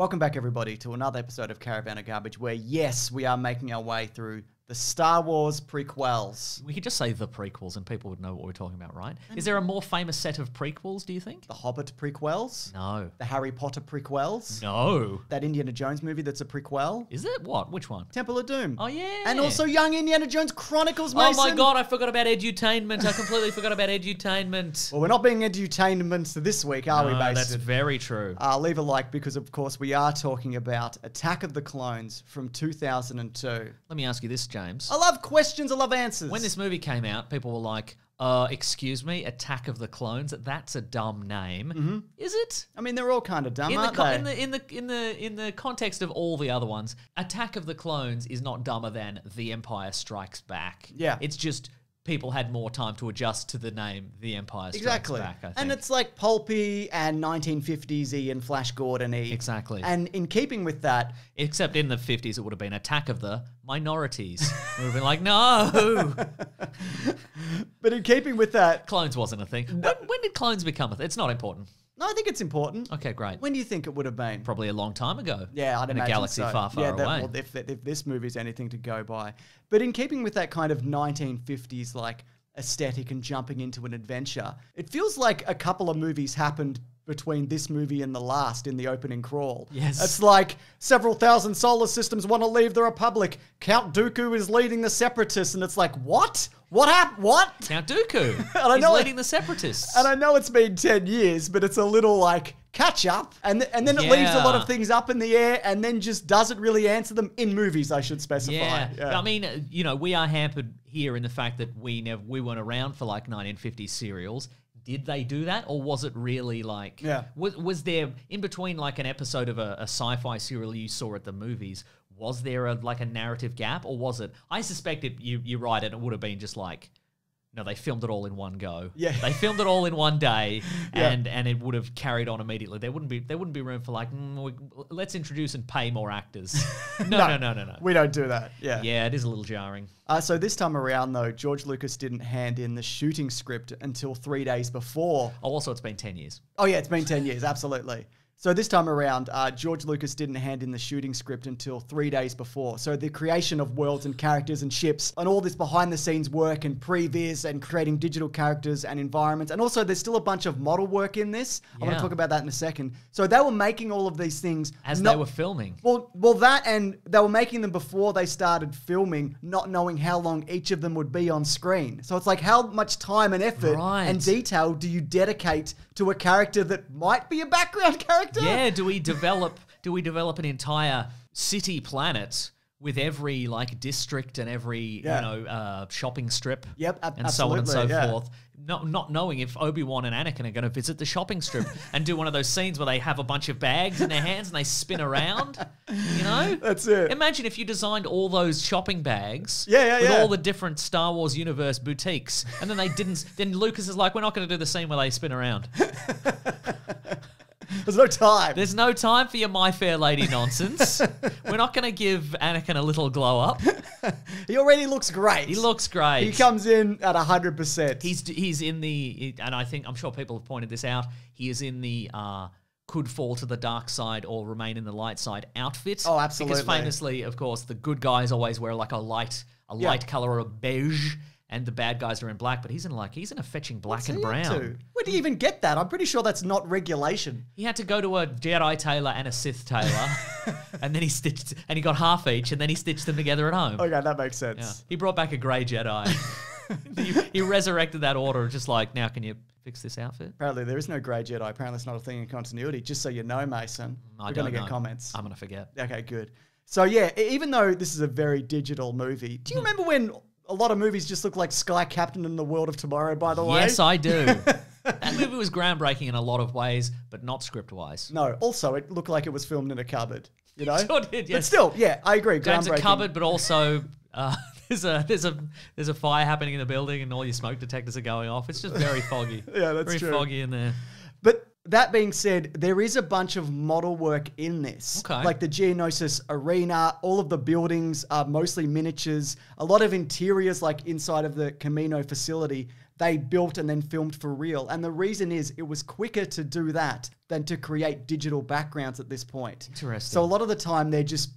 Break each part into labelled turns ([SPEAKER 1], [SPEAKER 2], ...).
[SPEAKER 1] Welcome back, everybody, to another episode of Caravan of Garbage, where, yes, we are making our way through the Star Wars prequels.
[SPEAKER 2] We could just say the prequels and people would know what we're talking about, right? Is there a more famous set of prequels, do you think?
[SPEAKER 1] The Hobbit prequels,
[SPEAKER 2] No.
[SPEAKER 1] the Harry Potter prequels,
[SPEAKER 2] No.
[SPEAKER 1] that Indiana Jones movie that's a prequel,
[SPEAKER 2] Is it? What? Which one?
[SPEAKER 1] Temple of Doom.
[SPEAKER 2] Oh, yeah.
[SPEAKER 1] And also Young Indiana Jones Chronicles,
[SPEAKER 2] Oh my god, I forgot about edutainment. I completely forgot about edutainment.
[SPEAKER 1] Well, we're not being edutainment this week, are we,
[SPEAKER 2] No,
[SPEAKER 1] Mason?
[SPEAKER 2] that's very true.
[SPEAKER 1] Uh, leave a like because, of course, we are talking about Attack of the Clones from 2002.
[SPEAKER 2] Let me ask you this, James.
[SPEAKER 1] I love questions, I love answers.
[SPEAKER 2] When this movie came out, people were like, uh, excuse me, Attack of the Clones, that's a dumb name. Is it?
[SPEAKER 1] I mean, they're all kind of dumb,
[SPEAKER 2] In the,
[SPEAKER 1] aren't
[SPEAKER 2] co-
[SPEAKER 1] they?
[SPEAKER 2] in the in the in the in the context of all the other ones, Attack of the Clones is not dumber than The Empire Strikes Back.
[SPEAKER 1] Yeah.
[SPEAKER 2] it's just people had more time to adjust to the name The Empire Strikes
[SPEAKER 1] Exactly.
[SPEAKER 2] Back.
[SPEAKER 1] And it's like pulpy and 1950s y and Flash Gordon y.
[SPEAKER 2] Exactly.
[SPEAKER 1] And in keeping with that,
[SPEAKER 2] Except in the 50s, it would have been Attack of the Minorities. it would have been like, no,
[SPEAKER 1] but in keeping with that,
[SPEAKER 2] clones wasn't a thing. When, when did clones become a thing? It's not important.
[SPEAKER 1] No, I think it's important.
[SPEAKER 2] Okay, great.
[SPEAKER 1] When do you think it would have been?
[SPEAKER 2] Probably a long time ago.
[SPEAKER 1] Yeah, I'd
[SPEAKER 2] in
[SPEAKER 1] imagine
[SPEAKER 2] a galaxy
[SPEAKER 1] so.
[SPEAKER 2] far, far
[SPEAKER 1] yeah, that-
[SPEAKER 2] away.
[SPEAKER 1] well, if, if this movie's anything to go by. But in keeping with that kind of 1950s like aesthetic and jumping into an adventure, it feels like a couple of movies happened between this movie and the last in the opening crawl.
[SPEAKER 2] Yes.
[SPEAKER 1] It's like several thousand solar systems want to leave the Republic. Count Dooku is leading the separatists, and it's like, what? What happened? What?
[SPEAKER 2] Count Dooku.
[SPEAKER 1] I
[SPEAKER 2] He's
[SPEAKER 1] know it-
[SPEAKER 2] leading the separatists.
[SPEAKER 1] And I know it's been 10 years, but it's a little like catch up. And, th- and then it leaves a lot of things up in the air and then just doesn't really answer them in movies, I should specify.
[SPEAKER 2] Yeah. But I mean, uh, you know, we are hampered here in the fact that we never we weren't around for like 1950s serials. Did they do that, or was it really like?
[SPEAKER 1] Yeah.
[SPEAKER 2] Was was there in between like an episode of a, a sci-fi serial you saw at the movies? Was there a like a narrative gap, or was it? I suspect it. You you're right, and it would have been just like. No, they filmed it all in one go.
[SPEAKER 1] Yeah.
[SPEAKER 2] they filmed it all in one day,
[SPEAKER 1] Yeah.
[SPEAKER 2] and and it would have carried on immediately. There wouldn't be there wouldn't be room for like mm, we, let's introduce and pay more actors. No, no, no, no, no.
[SPEAKER 1] We don't do that. Yeah.
[SPEAKER 2] Yeah, it is a little jarring.
[SPEAKER 1] Uh, so this time around, though, George Lucas didn't hand in the shooting script until three days before.
[SPEAKER 2] Oh, also, it's been 10 years.
[SPEAKER 1] Oh, yeah, it's been 10 years, absolutely. So this time around, uh, George Lucas didn't hand in the shooting script until three days before. So the creation of worlds and characters and ships and all this behind the scenes work and previs and creating digital characters and environments. And also there's still a bunch of model work in this. I want
[SPEAKER 2] Yeah.
[SPEAKER 1] to talk about that in a second. So they were making all of these things
[SPEAKER 2] As
[SPEAKER 1] not-
[SPEAKER 2] they were filming.
[SPEAKER 1] well, well, that and they were making them before they started filming, not knowing how long each of them would be on screen. So it's like, how much time and effort
[SPEAKER 2] Right.
[SPEAKER 1] and detail do you dedicate to a character that might be a background character?
[SPEAKER 2] Yeah, do we develop do we develop an entire city planet with every like district and every
[SPEAKER 1] Yeah.
[SPEAKER 2] you know uh, shopping strip
[SPEAKER 1] Yep, ab-
[SPEAKER 2] and so on and so
[SPEAKER 1] absolutely, yeah.
[SPEAKER 2] forth not not knowing if Obi-Wan and Anakin are going to visit the shopping strip and do one of those scenes where they have a bunch of bags in their hands and they spin around you know
[SPEAKER 1] That's it.
[SPEAKER 2] Imagine if you designed all those shopping bags
[SPEAKER 1] Yeah, yeah,
[SPEAKER 2] with
[SPEAKER 1] yeah.
[SPEAKER 2] all the different Star Wars universe boutiques, and then they didn't. Then Lucas is like, "We're not going to do the scene where they spin around.
[SPEAKER 1] There's no time.
[SPEAKER 2] There's no time for your My Fair Lady nonsense. We're not going to give Anakin a little glow up.
[SPEAKER 1] he already looks great.
[SPEAKER 2] He looks great.
[SPEAKER 1] He comes in at 100%.
[SPEAKER 2] He's he's in the, and I think I'm sure people have pointed this out. He is in the. uh could fall to the dark side or remain in the light side outfit.
[SPEAKER 1] Oh, absolutely.
[SPEAKER 2] Because famously, of course, the good guys always wear like a light, a
[SPEAKER 1] Yeah.
[SPEAKER 2] light color or a beige, and the bad guys are in black. But he's in like he's in a fetching black
[SPEAKER 1] What's
[SPEAKER 2] and brown.
[SPEAKER 1] to? Where do you even get that? I'm pretty sure that's not regulation.
[SPEAKER 2] He had to go to a Jedi tailor and a Sith tailor, and then he stitched, and he got half each, and then he stitched them together at home.
[SPEAKER 1] Okay, that makes sense.
[SPEAKER 2] Yeah. He brought back a grey Jedi. he, he resurrected that order, just like, now can you fix this outfit?
[SPEAKER 1] Apparently, there is no grey Jedi. Apparently, it's not a thing in continuity. Just so you know, Mason.
[SPEAKER 2] I
[SPEAKER 1] We're
[SPEAKER 2] don't
[SPEAKER 1] going to get
[SPEAKER 2] know.
[SPEAKER 1] comments.
[SPEAKER 2] I'm going to forget.
[SPEAKER 1] Okay, good. So yeah, even though this is a very digital movie, do you
[SPEAKER 2] Hmm.
[SPEAKER 1] remember when a lot of movies just look like Sky Captain and the World of Tomorrow? By the way,
[SPEAKER 2] Yes, I do. that movie was groundbreaking in a lot of ways, but not script wise.
[SPEAKER 1] no. Also, it looked like it was filmed in a cupboard. You know,
[SPEAKER 2] Sure did,
[SPEAKER 1] but still, yeah, I agree.
[SPEAKER 2] James a cupboard, but also uh, there's a there's a there's a fire happening in the building, and all your smoke detectors are going off. It's just very foggy.
[SPEAKER 1] Yeah, that's
[SPEAKER 2] very
[SPEAKER 1] true.
[SPEAKER 2] foggy in there.
[SPEAKER 1] But that being said, there is a bunch of model work in this.
[SPEAKER 2] Okay.
[SPEAKER 1] Like the Geonosis arena, all of the buildings are mostly miniatures. A lot of interiors, like inside of the Kamino facility, they built and then filmed for real. And the reason is it was quicker to do that than to create digital backgrounds at this point.
[SPEAKER 2] Interesting.
[SPEAKER 1] So a lot of the time they're just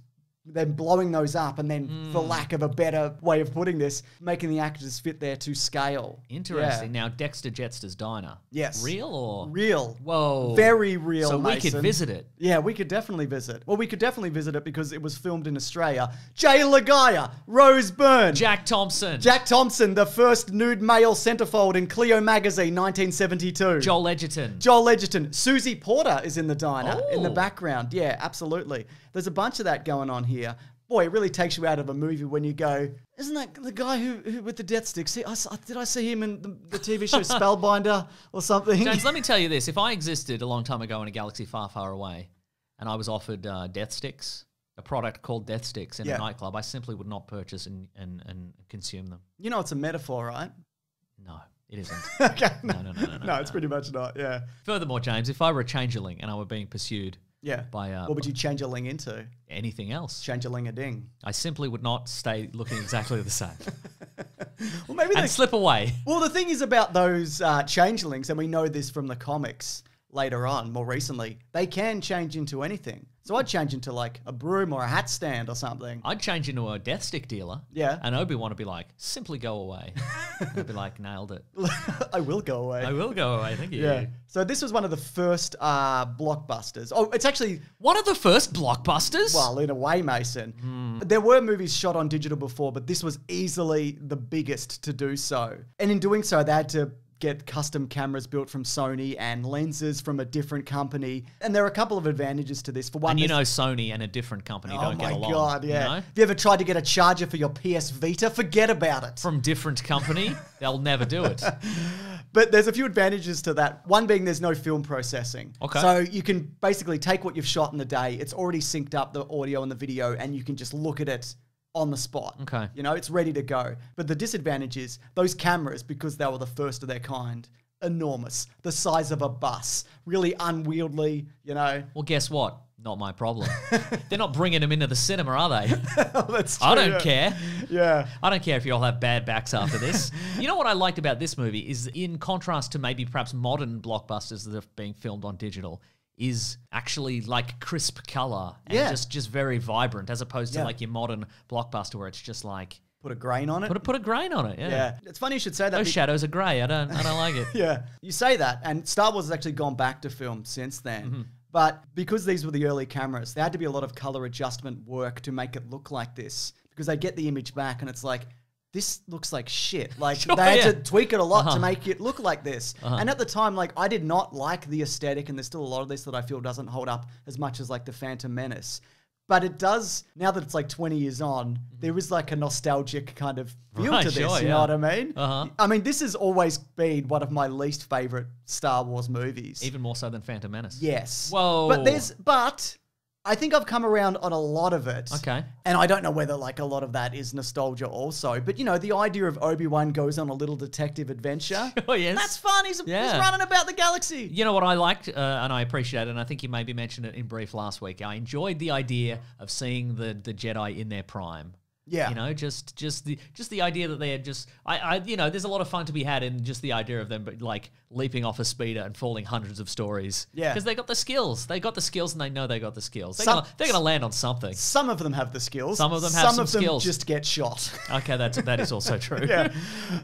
[SPEAKER 1] they're blowing those up and then for
[SPEAKER 2] Hmm.
[SPEAKER 1] lack of a better way of putting this, making the actors fit there to scale.
[SPEAKER 2] Interesting.
[SPEAKER 1] Yeah.
[SPEAKER 2] Now, Dexter Jettster's Diner.
[SPEAKER 1] Yes.
[SPEAKER 2] Real or?
[SPEAKER 1] Real.
[SPEAKER 2] Whoa.
[SPEAKER 1] Very real.
[SPEAKER 2] So we could visit it.
[SPEAKER 1] Yeah, we could definitely visit. Well, we could definitely visit it because it was filmed in Australia. Jay Laga'aia, Rose Byrne,
[SPEAKER 2] Jack Thompson.
[SPEAKER 1] Jack Thompson, the first nude male centerfold in Cleo magazine, 1972.
[SPEAKER 2] Joel Edgerton.
[SPEAKER 1] Joel Edgerton. Susie Porter is in the diner in the
[SPEAKER 2] Oh.
[SPEAKER 1] background. Yeah, absolutely. There's a bunch of that going on here. Boy, it really takes you out of a movie when you go, isn't that the guy who, who with the death stick? See, I, did I see him in the, the TV show Spellbinder or something?
[SPEAKER 2] James, let me tell you this. If I existed a long time ago in a galaxy far, far away and I was offered uh, death sticks, a product called death sticks in
[SPEAKER 1] Yeah.
[SPEAKER 2] a nightclub, I simply would not purchase and, and, and consume them.
[SPEAKER 1] you know, it's a metaphor, right?
[SPEAKER 2] No, it isn't.
[SPEAKER 1] okay.
[SPEAKER 2] No, no, no, no, no.
[SPEAKER 1] No, it's pretty much not. Yeah.
[SPEAKER 2] Furthermore, James, if I were a changeling and I were being pursued
[SPEAKER 1] Yeah.
[SPEAKER 2] by uh,
[SPEAKER 1] what would you change a ling into?
[SPEAKER 2] anything else,
[SPEAKER 1] Change a ling a ding.
[SPEAKER 2] I simply would not stay looking exactly the same
[SPEAKER 1] Well, maybe
[SPEAKER 2] and
[SPEAKER 1] they.
[SPEAKER 2] slip away.
[SPEAKER 1] Well, the thing is about those uh, changelings, and we know this from the comics later on, more recently, they can change into anything. So I'd change into like a broom or a hat stand or something.
[SPEAKER 2] I'd change into a death stick dealer.
[SPEAKER 1] Yeah.
[SPEAKER 2] And Obi Wan would be like, simply go away. I'd be like, nailed it.
[SPEAKER 1] I will go away.
[SPEAKER 2] I will go away. Thank you.
[SPEAKER 1] Yeah. So this was one of the first uh, blockbusters. Oh, it's actually
[SPEAKER 2] One of the first blockbusters.
[SPEAKER 1] well, in a way, Mason.
[SPEAKER 2] Hmm.
[SPEAKER 1] There were movies shot on digital before, but this was easily the biggest to do so. And in doing so, they had to get custom cameras built from Sony and lenses from a different company. And there are a couple of advantages to this. For one,
[SPEAKER 2] and you know, Sony and a different company
[SPEAKER 1] oh
[SPEAKER 2] don't get along.
[SPEAKER 1] Oh my god,
[SPEAKER 2] you
[SPEAKER 1] yeah.
[SPEAKER 2] know?
[SPEAKER 1] Have you ever tried to get a charger for your PS Vita? Forget about it.
[SPEAKER 2] From different company, they'll never do it.
[SPEAKER 1] But there's a few advantages to that. One being there's no film processing.
[SPEAKER 2] Okay.
[SPEAKER 1] So you can basically take what you've shot in the day, it's already synced up the audio and the video, and you can just look at it on the spot.
[SPEAKER 2] Okay.
[SPEAKER 1] You know, it's ready to go. But the disadvantage is those cameras, because they were the first of their kind, enormous. The size of a bus. Really unwieldy, you know.
[SPEAKER 2] Well, guess what? Not my problem. They're not bringing them into the cinema, are they?
[SPEAKER 1] That's true, I
[SPEAKER 2] don't
[SPEAKER 1] yeah.
[SPEAKER 2] care.
[SPEAKER 1] Yeah.
[SPEAKER 2] I don't care if you all have bad backs after this. you know what I liked about this movie is, in contrast to maybe perhaps modern blockbusters that are being filmed on digital, is actually like crisp color and
[SPEAKER 1] Yeah.
[SPEAKER 2] just just very vibrant, as opposed to
[SPEAKER 1] Yeah.
[SPEAKER 2] like your modern blockbuster where it's just like
[SPEAKER 1] Put a grain on it.
[SPEAKER 2] put a, put a grain on it. Yeah,
[SPEAKER 1] yeah. It's funny you should say that.
[SPEAKER 2] those shadows are grey. I don't I don't like it.
[SPEAKER 1] Yeah, you say that, and Star Wars has actually gone back to film since then.
[SPEAKER 2] Mm-hmm.
[SPEAKER 1] But because these were the early cameras, there had to be a lot of color adjustment work to make it look like this. Because they get the image back, and it's like, this looks like shit. Like
[SPEAKER 2] Sure,
[SPEAKER 1] they had
[SPEAKER 2] yeah.
[SPEAKER 1] to tweak it a lot
[SPEAKER 2] Uh-huh.
[SPEAKER 1] to make it look like this. And at the time, like I did not like the aesthetic, and there's still a lot of this that I feel doesn't hold up as much as like the Phantom Menace. But it does now that it's like 20 years on. There is like a nostalgic kind of feel
[SPEAKER 2] Mm-hmm. Right,
[SPEAKER 1] to this.
[SPEAKER 2] sure,
[SPEAKER 1] you
[SPEAKER 2] yeah.
[SPEAKER 1] know what I mean?
[SPEAKER 2] Uh-huh.
[SPEAKER 1] I mean, this has always been one of my least favorite Star Wars movies.
[SPEAKER 2] Even more so than Phantom Menace.
[SPEAKER 1] yes.
[SPEAKER 2] Whoa.
[SPEAKER 1] But there's but I think I've come around on a lot of it.
[SPEAKER 2] Okay.
[SPEAKER 1] And I don't know whether like a lot of that is nostalgia also, but you know, the idea of Obi-Wan goes on a little detective adventure.
[SPEAKER 2] Oh, yes.
[SPEAKER 1] That's fun. He's, he's running about the galaxy.
[SPEAKER 2] You know what I liked, uh, and I appreciate it, and I think you maybe mentioned it in brief last week. I enjoyed the idea of seeing the the Jedi in their prime.
[SPEAKER 1] Yeah.
[SPEAKER 2] you know, just just the just the idea that they had just, I, I, you know, there's a lot of fun to be had in just the idea of them, but like leaping off a speeder and falling hundreds of stories.
[SPEAKER 1] Yeah.
[SPEAKER 2] because they got the skills. They got the skills, and they know they got the skills. They're,
[SPEAKER 1] Some-
[SPEAKER 2] gonna, they're gonna land on something.
[SPEAKER 1] Some of them have the skills.
[SPEAKER 2] Some of them have some
[SPEAKER 1] of them
[SPEAKER 2] skills.
[SPEAKER 1] just get shot.
[SPEAKER 2] Okay, that's that is also true.
[SPEAKER 1] Yeah.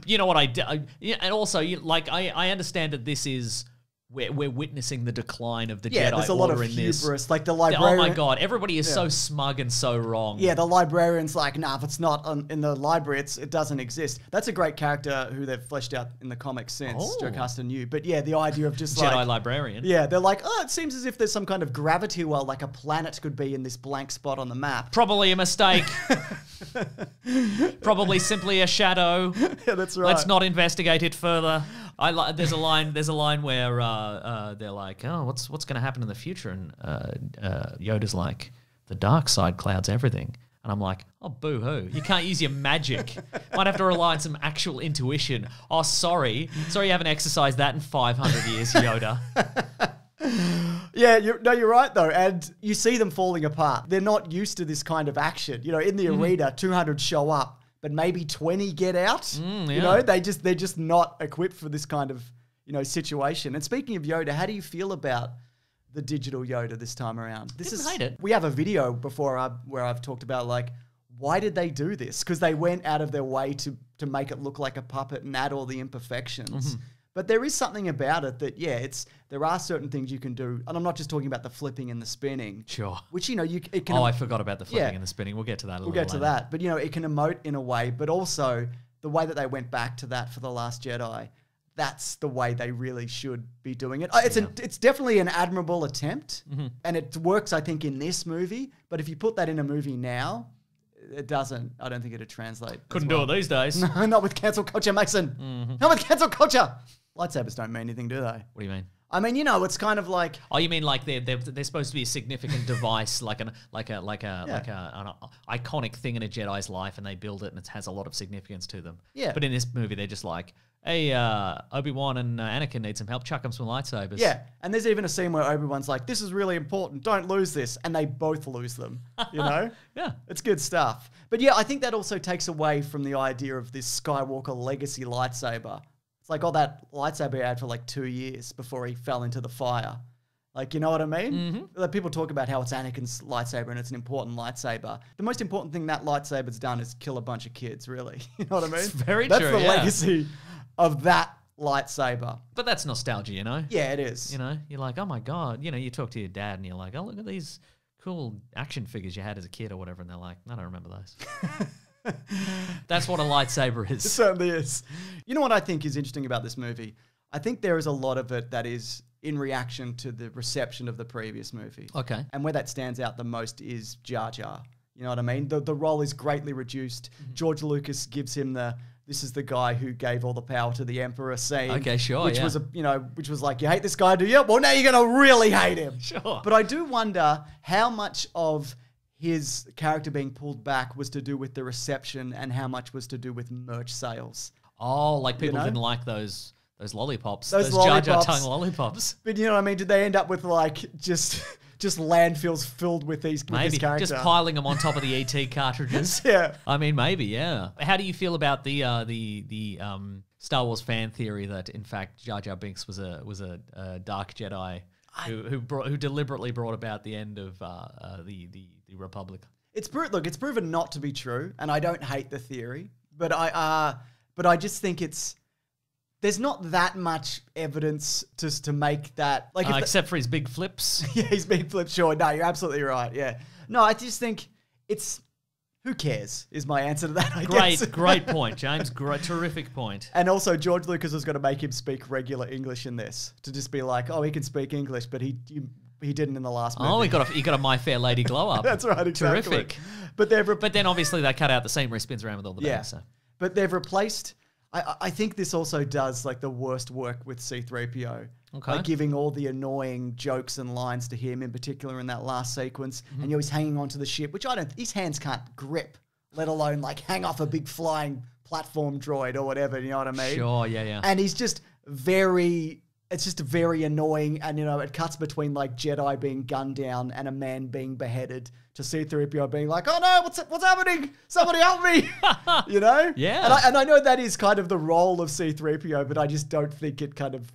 [SPEAKER 2] You know what I, d- I- yeah, and also you, like I, I understand that this is we're, we're witnessing the decline of the
[SPEAKER 1] yeah,
[SPEAKER 2] Jedi
[SPEAKER 1] there's a lot of
[SPEAKER 2] in this.
[SPEAKER 1] hubris. Like the librarian.
[SPEAKER 2] Oh my god, everybody is so smug and so wrong.
[SPEAKER 1] Yeah, the librarian's like, nah, if it's not on, in the library, it's, it doesn't exist. That's a great character who they've fleshed out in the comics since,
[SPEAKER 2] Oh.
[SPEAKER 1] Joe knew. But yeah, the idea of just
[SPEAKER 2] Jedi
[SPEAKER 1] like.
[SPEAKER 2] librarian.
[SPEAKER 1] yeah, they're like, oh, it seems as if there's some kind of gravity well, like a planet could be in this blank spot on the map.
[SPEAKER 2] Probably a mistake. Probably simply a shadow.
[SPEAKER 1] yeah, that's right.
[SPEAKER 2] Let's not investigate it further. I li- there's a line. There's a line where uh, uh, they're like, "Oh, what's what's going to happen in the future?" And uh, uh, Yoda's like, "The dark side clouds everything." And I'm like, "Oh, boo hoo! You can't use your magic. Might have to rely on some actual intuition." Oh, sorry, sorry, you haven't exercised that in 500 years, Yoda.
[SPEAKER 1] Yeah, you're, no, you're right though, and you see them falling apart. They're not used to this kind of action. You know, in the
[SPEAKER 2] Mm-hmm.
[SPEAKER 1] arena, 200 show up, but maybe 20 get out.
[SPEAKER 2] Mm,
[SPEAKER 1] You know, they just they're just not equipped for this kind of, you know, situation. And speaking of Yoda, how do you feel about the digital Yoda this time around? This
[SPEAKER 2] Didn't
[SPEAKER 1] is
[SPEAKER 2] hate it.
[SPEAKER 1] We have a video before I, where I've talked about like why did they do this? Because they went out of their way to to make it look like a puppet and add all the imperfections.
[SPEAKER 2] Mm-hmm.
[SPEAKER 1] But there is something about it that yeah, it's there are certain things you can do, and I'm not just talking about the flipping and the spinning,
[SPEAKER 2] Sure.
[SPEAKER 1] which you know you it can
[SPEAKER 2] Oh, I forgot about the flipping
[SPEAKER 1] Yeah.
[SPEAKER 2] and the spinning. We'll get to that. A
[SPEAKER 1] We'll get to
[SPEAKER 2] later.
[SPEAKER 1] that. But you know, it can emote in a way, but also the way that they went back to that for the Last Jedi, that's the way they really should be doing it. Uh, It's an, it's definitely an admirable attempt,
[SPEAKER 2] Mm-hmm.
[SPEAKER 1] and it works, I think, in this movie. But if you put that in a movie now, it doesn't. I don't think it'd translate.
[SPEAKER 2] Couldn't
[SPEAKER 1] well.
[SPEAKER 2] do it these days.
[SPEAKER 1] No, not with cancel culture, Mason.
[SPEAKER 2] Mm-hmm.
[SPEAKER 1] Not with cancel culture. Lightsabers don't mean anything, do they?
[SPEAKER 2] What do you mean?
[SPEAKER 1] I mean, you know, it's kind of like
[SPEAKER 2] Oh, you mean like they're, they're they're supposed to be a significant device, like an like a like a
[SPEAKER 1] Yeah.
[SPEAKER 2] like a an iconic thing in a Jedi's life, and they build it, and it has a lot of significance to them.
[SPEAKER 1] Yeah.
[SPEAKER 2] But in this movie, they're just like, hey, uh, Obi Wan and uh, Anakin need some help. Chuck them some lightsabers.
[SPEAKER 1] Yeah, and there's even a scene where Obi Wan's like, "This is really important. Don't lose this," and they both lose them. You know,
[SPEAKER 2] Yeah.
[SPEAKER 1] it's good stuff. But yeah, I think that also takes away from the idea of this Skywalker legacy lightsaber. It's like, oh, that lightsaber he had for like two years before he fell into the fire. Like, you know what I mean?
[SPEAKER 2] Mm-hmm.
[SPEAKER 1] Like, people talk about how it's Anakin's lightsaber and it's an important lightsaber. The most important thing that lightsaber's done is kill a bunch of kids, really. You know what I mean?
[SPEAKER 2] It's very
[SPEAKER 1] That's
[SPEAKER 2] true,
[SPEAKER 1] the
[SPEAKER 2] yeah.
[SPEAKER 1] legacy of that lightsaber.
[SPEAKER 2] But that's nostalgia, you know.
[SPEAKER 1] Yeah, it is.
[SPEAKER 2] You know, you're like, oh my god. You know, you talk to your dad, and you're like, oh look at these cool action figures you had as a kid or whatever, and they're like, I don't remember those. That's what a lightsaber is.
[SPEAKER 1] It certainly is. You know what I think is interesting about this movie? I think there is a lot of it that is in reaction to the reception of the previous movie.
[SPEAKER 2] Okay.
[SPEAKER 1] And where that stands out the most is Jar Jar. You know what I mean? The the role is greatly reduced.
[SPEAKER 2] Mm-hmm.
[SPEAKER 1] George Lucas gives him the this is the guy who gave all the power to the emperor scene.
[SPEAKER 2] Okay, sure,
[SPEAKER 1] Which
[SPEAKER 2] yeah.
[SPEAKER 1] was a you know, which was like, you hate this guy, do you? Well now you're gonna really hate him.
[SPEAKER 2] Sure.
[SPEAKER 1] But I do wonder how much of his character being pulled back was to do with the reception and how much was to do with merch sales.
[SPEAKER 2] Oh, like people
[SPEAKER 1] know?
[SPEAKER 2] didn't like those those lollipops,
[SPEAKER 1] Those
[SPEAKER 2] those, Jar Jar tongue lollipops.
[SPEAKER 1] But you know what I mean? Did they end up with like just just landfills filled with these with
[SPEAKER 2] Maybe
[SPEAKER 1] this character?
[SPEAKER 2] just piling them on top of the ET cartridges.
[SPEAKER 1] Yeah.
[SPEAKER 2] I mean, maybe, yeah. How do you feel about the uh, the the um, Star Wars fan theory that in fact Jar Jar Binks was a was a, a dark Jedi who who, brought, who deliberately brought about the end of uh, uh, the, the the Republic?
[SPEAKER 1] It's look, it's proven not to be true, and I don't hate the theory, but I uh, but I just think it's there's not that much evidence just to make that like
[SPEAKER 2] Uh,
[SPEAKER 1] the-
[SPEAKER 2] except for his big flips.
[SPEAKER 1] yeah, he's big flips. Sure, No, you're absolutely right. Yeah, no, I just think it's who cares is my answer to that. I
[SPEAKER 2] Great,
[SPEAKER 1] guess.
[SPEAKER 2] great point, James. Great, terrific point.
[SPEAKER 1] And also, George Lucas was going to make him speak regular English in this to just be like, oh, he can speak English, but he he, he didn't in the last movie.
[SPEAKER 2] Oh, he got a he got a My Fair Lady glow up.
[SPEAKER 1] That's right, exactly.
[SPEAKER 2] Terrific.
[SPEAKER 1] But they've re-
[SPEAKER 2] But then obviously they cut out the scene where he spins around with all the
[SPEAKER 1] yeah,
[SPEAKER 2] bags. So.
[SPEAKER 1] but they've replaced. I, I- think this also does like the worst work with C3PO.
[SPEAKER 2] Okay.
[SPEAKER 1] By giving all the annoying jokes and lines to him, in particular in that last sequence,
[SPEAKER 2] Mm-hmm.
[SPEAKER 1] and you know, he's hanging onto the ship, which I don't. His hands can't grip, let alone like hang off a big flying platform droid or whatever. You know what I mean?
[SPEAKER 2] Sure, yeah, yeah.
[SPEAKER 1] and he's just very it's just very annoying and you know it cuts between like jedi being gunned down and a man being beheaded to c3po being like oh no what's what's happening? Somebody help me! You know?
[SPEAKER 2] Yeah.
[SPEAKER 1] and I, and I know that is kind of the role of c3po but i just don't think it kind of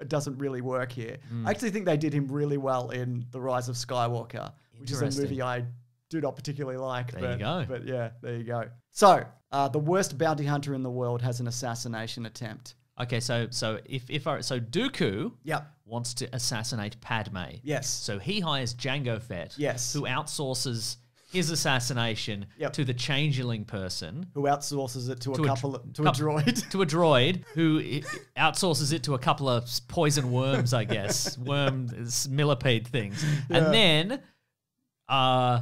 [SPEAKER 1] it doesn't really work here.
[SPEAKER 2] Hmm.
[SPEAKER 1] i actually think they did him really well in the rise of skywalker which is a movie i do not particularly like
[SPEAKER 2] There
[SPEAKER 1] but,
[SPEAKER 2] you go.
[SPEAKER 1] but yeah there you go. So uh, the worst bounty hunter in the world has an assassination attempt
[SPEAKER 2] Okay, so so if if I, so Dooku
[SPEAKER 1] Yep.
[SPEAKER 2] wants to assassinate Padme.
[SPEAKER 1] Yes.
[SPEAKER 2] So he hires Jango Fett.
[SPEAKER 1] Yes.
[SPEAKER 2] Who outsources his assassination
[SPEAKER 1] Yep.
[SPEAKER 2] to the changeling person.
[SPEAKER 1] who outsources it to,
[SPEAKER 2] To
[SPEAKER 1] a
[SPEAKER 2] a
[SPEAKER 1] couple of, to a droid.
[SPEAKER 2] To a droid who outsources it to a couple of poison worms, I guess, worm millipede things,
[SPEAKER 1] Yeah.
[SPEAKER 2] and then, uh,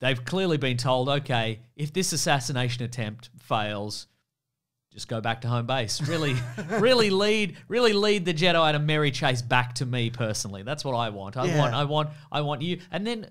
[SPEAKER 2] they've clearly been told, okay, if this assassination attempt fails, just go back to home base. Really, really lead, really lead the Jedi to Mary Chase back to me personally. That's what I want. I
[SPEAKER 1] Yeah.
[SPEAKER 2] want, I want, I want you. And then,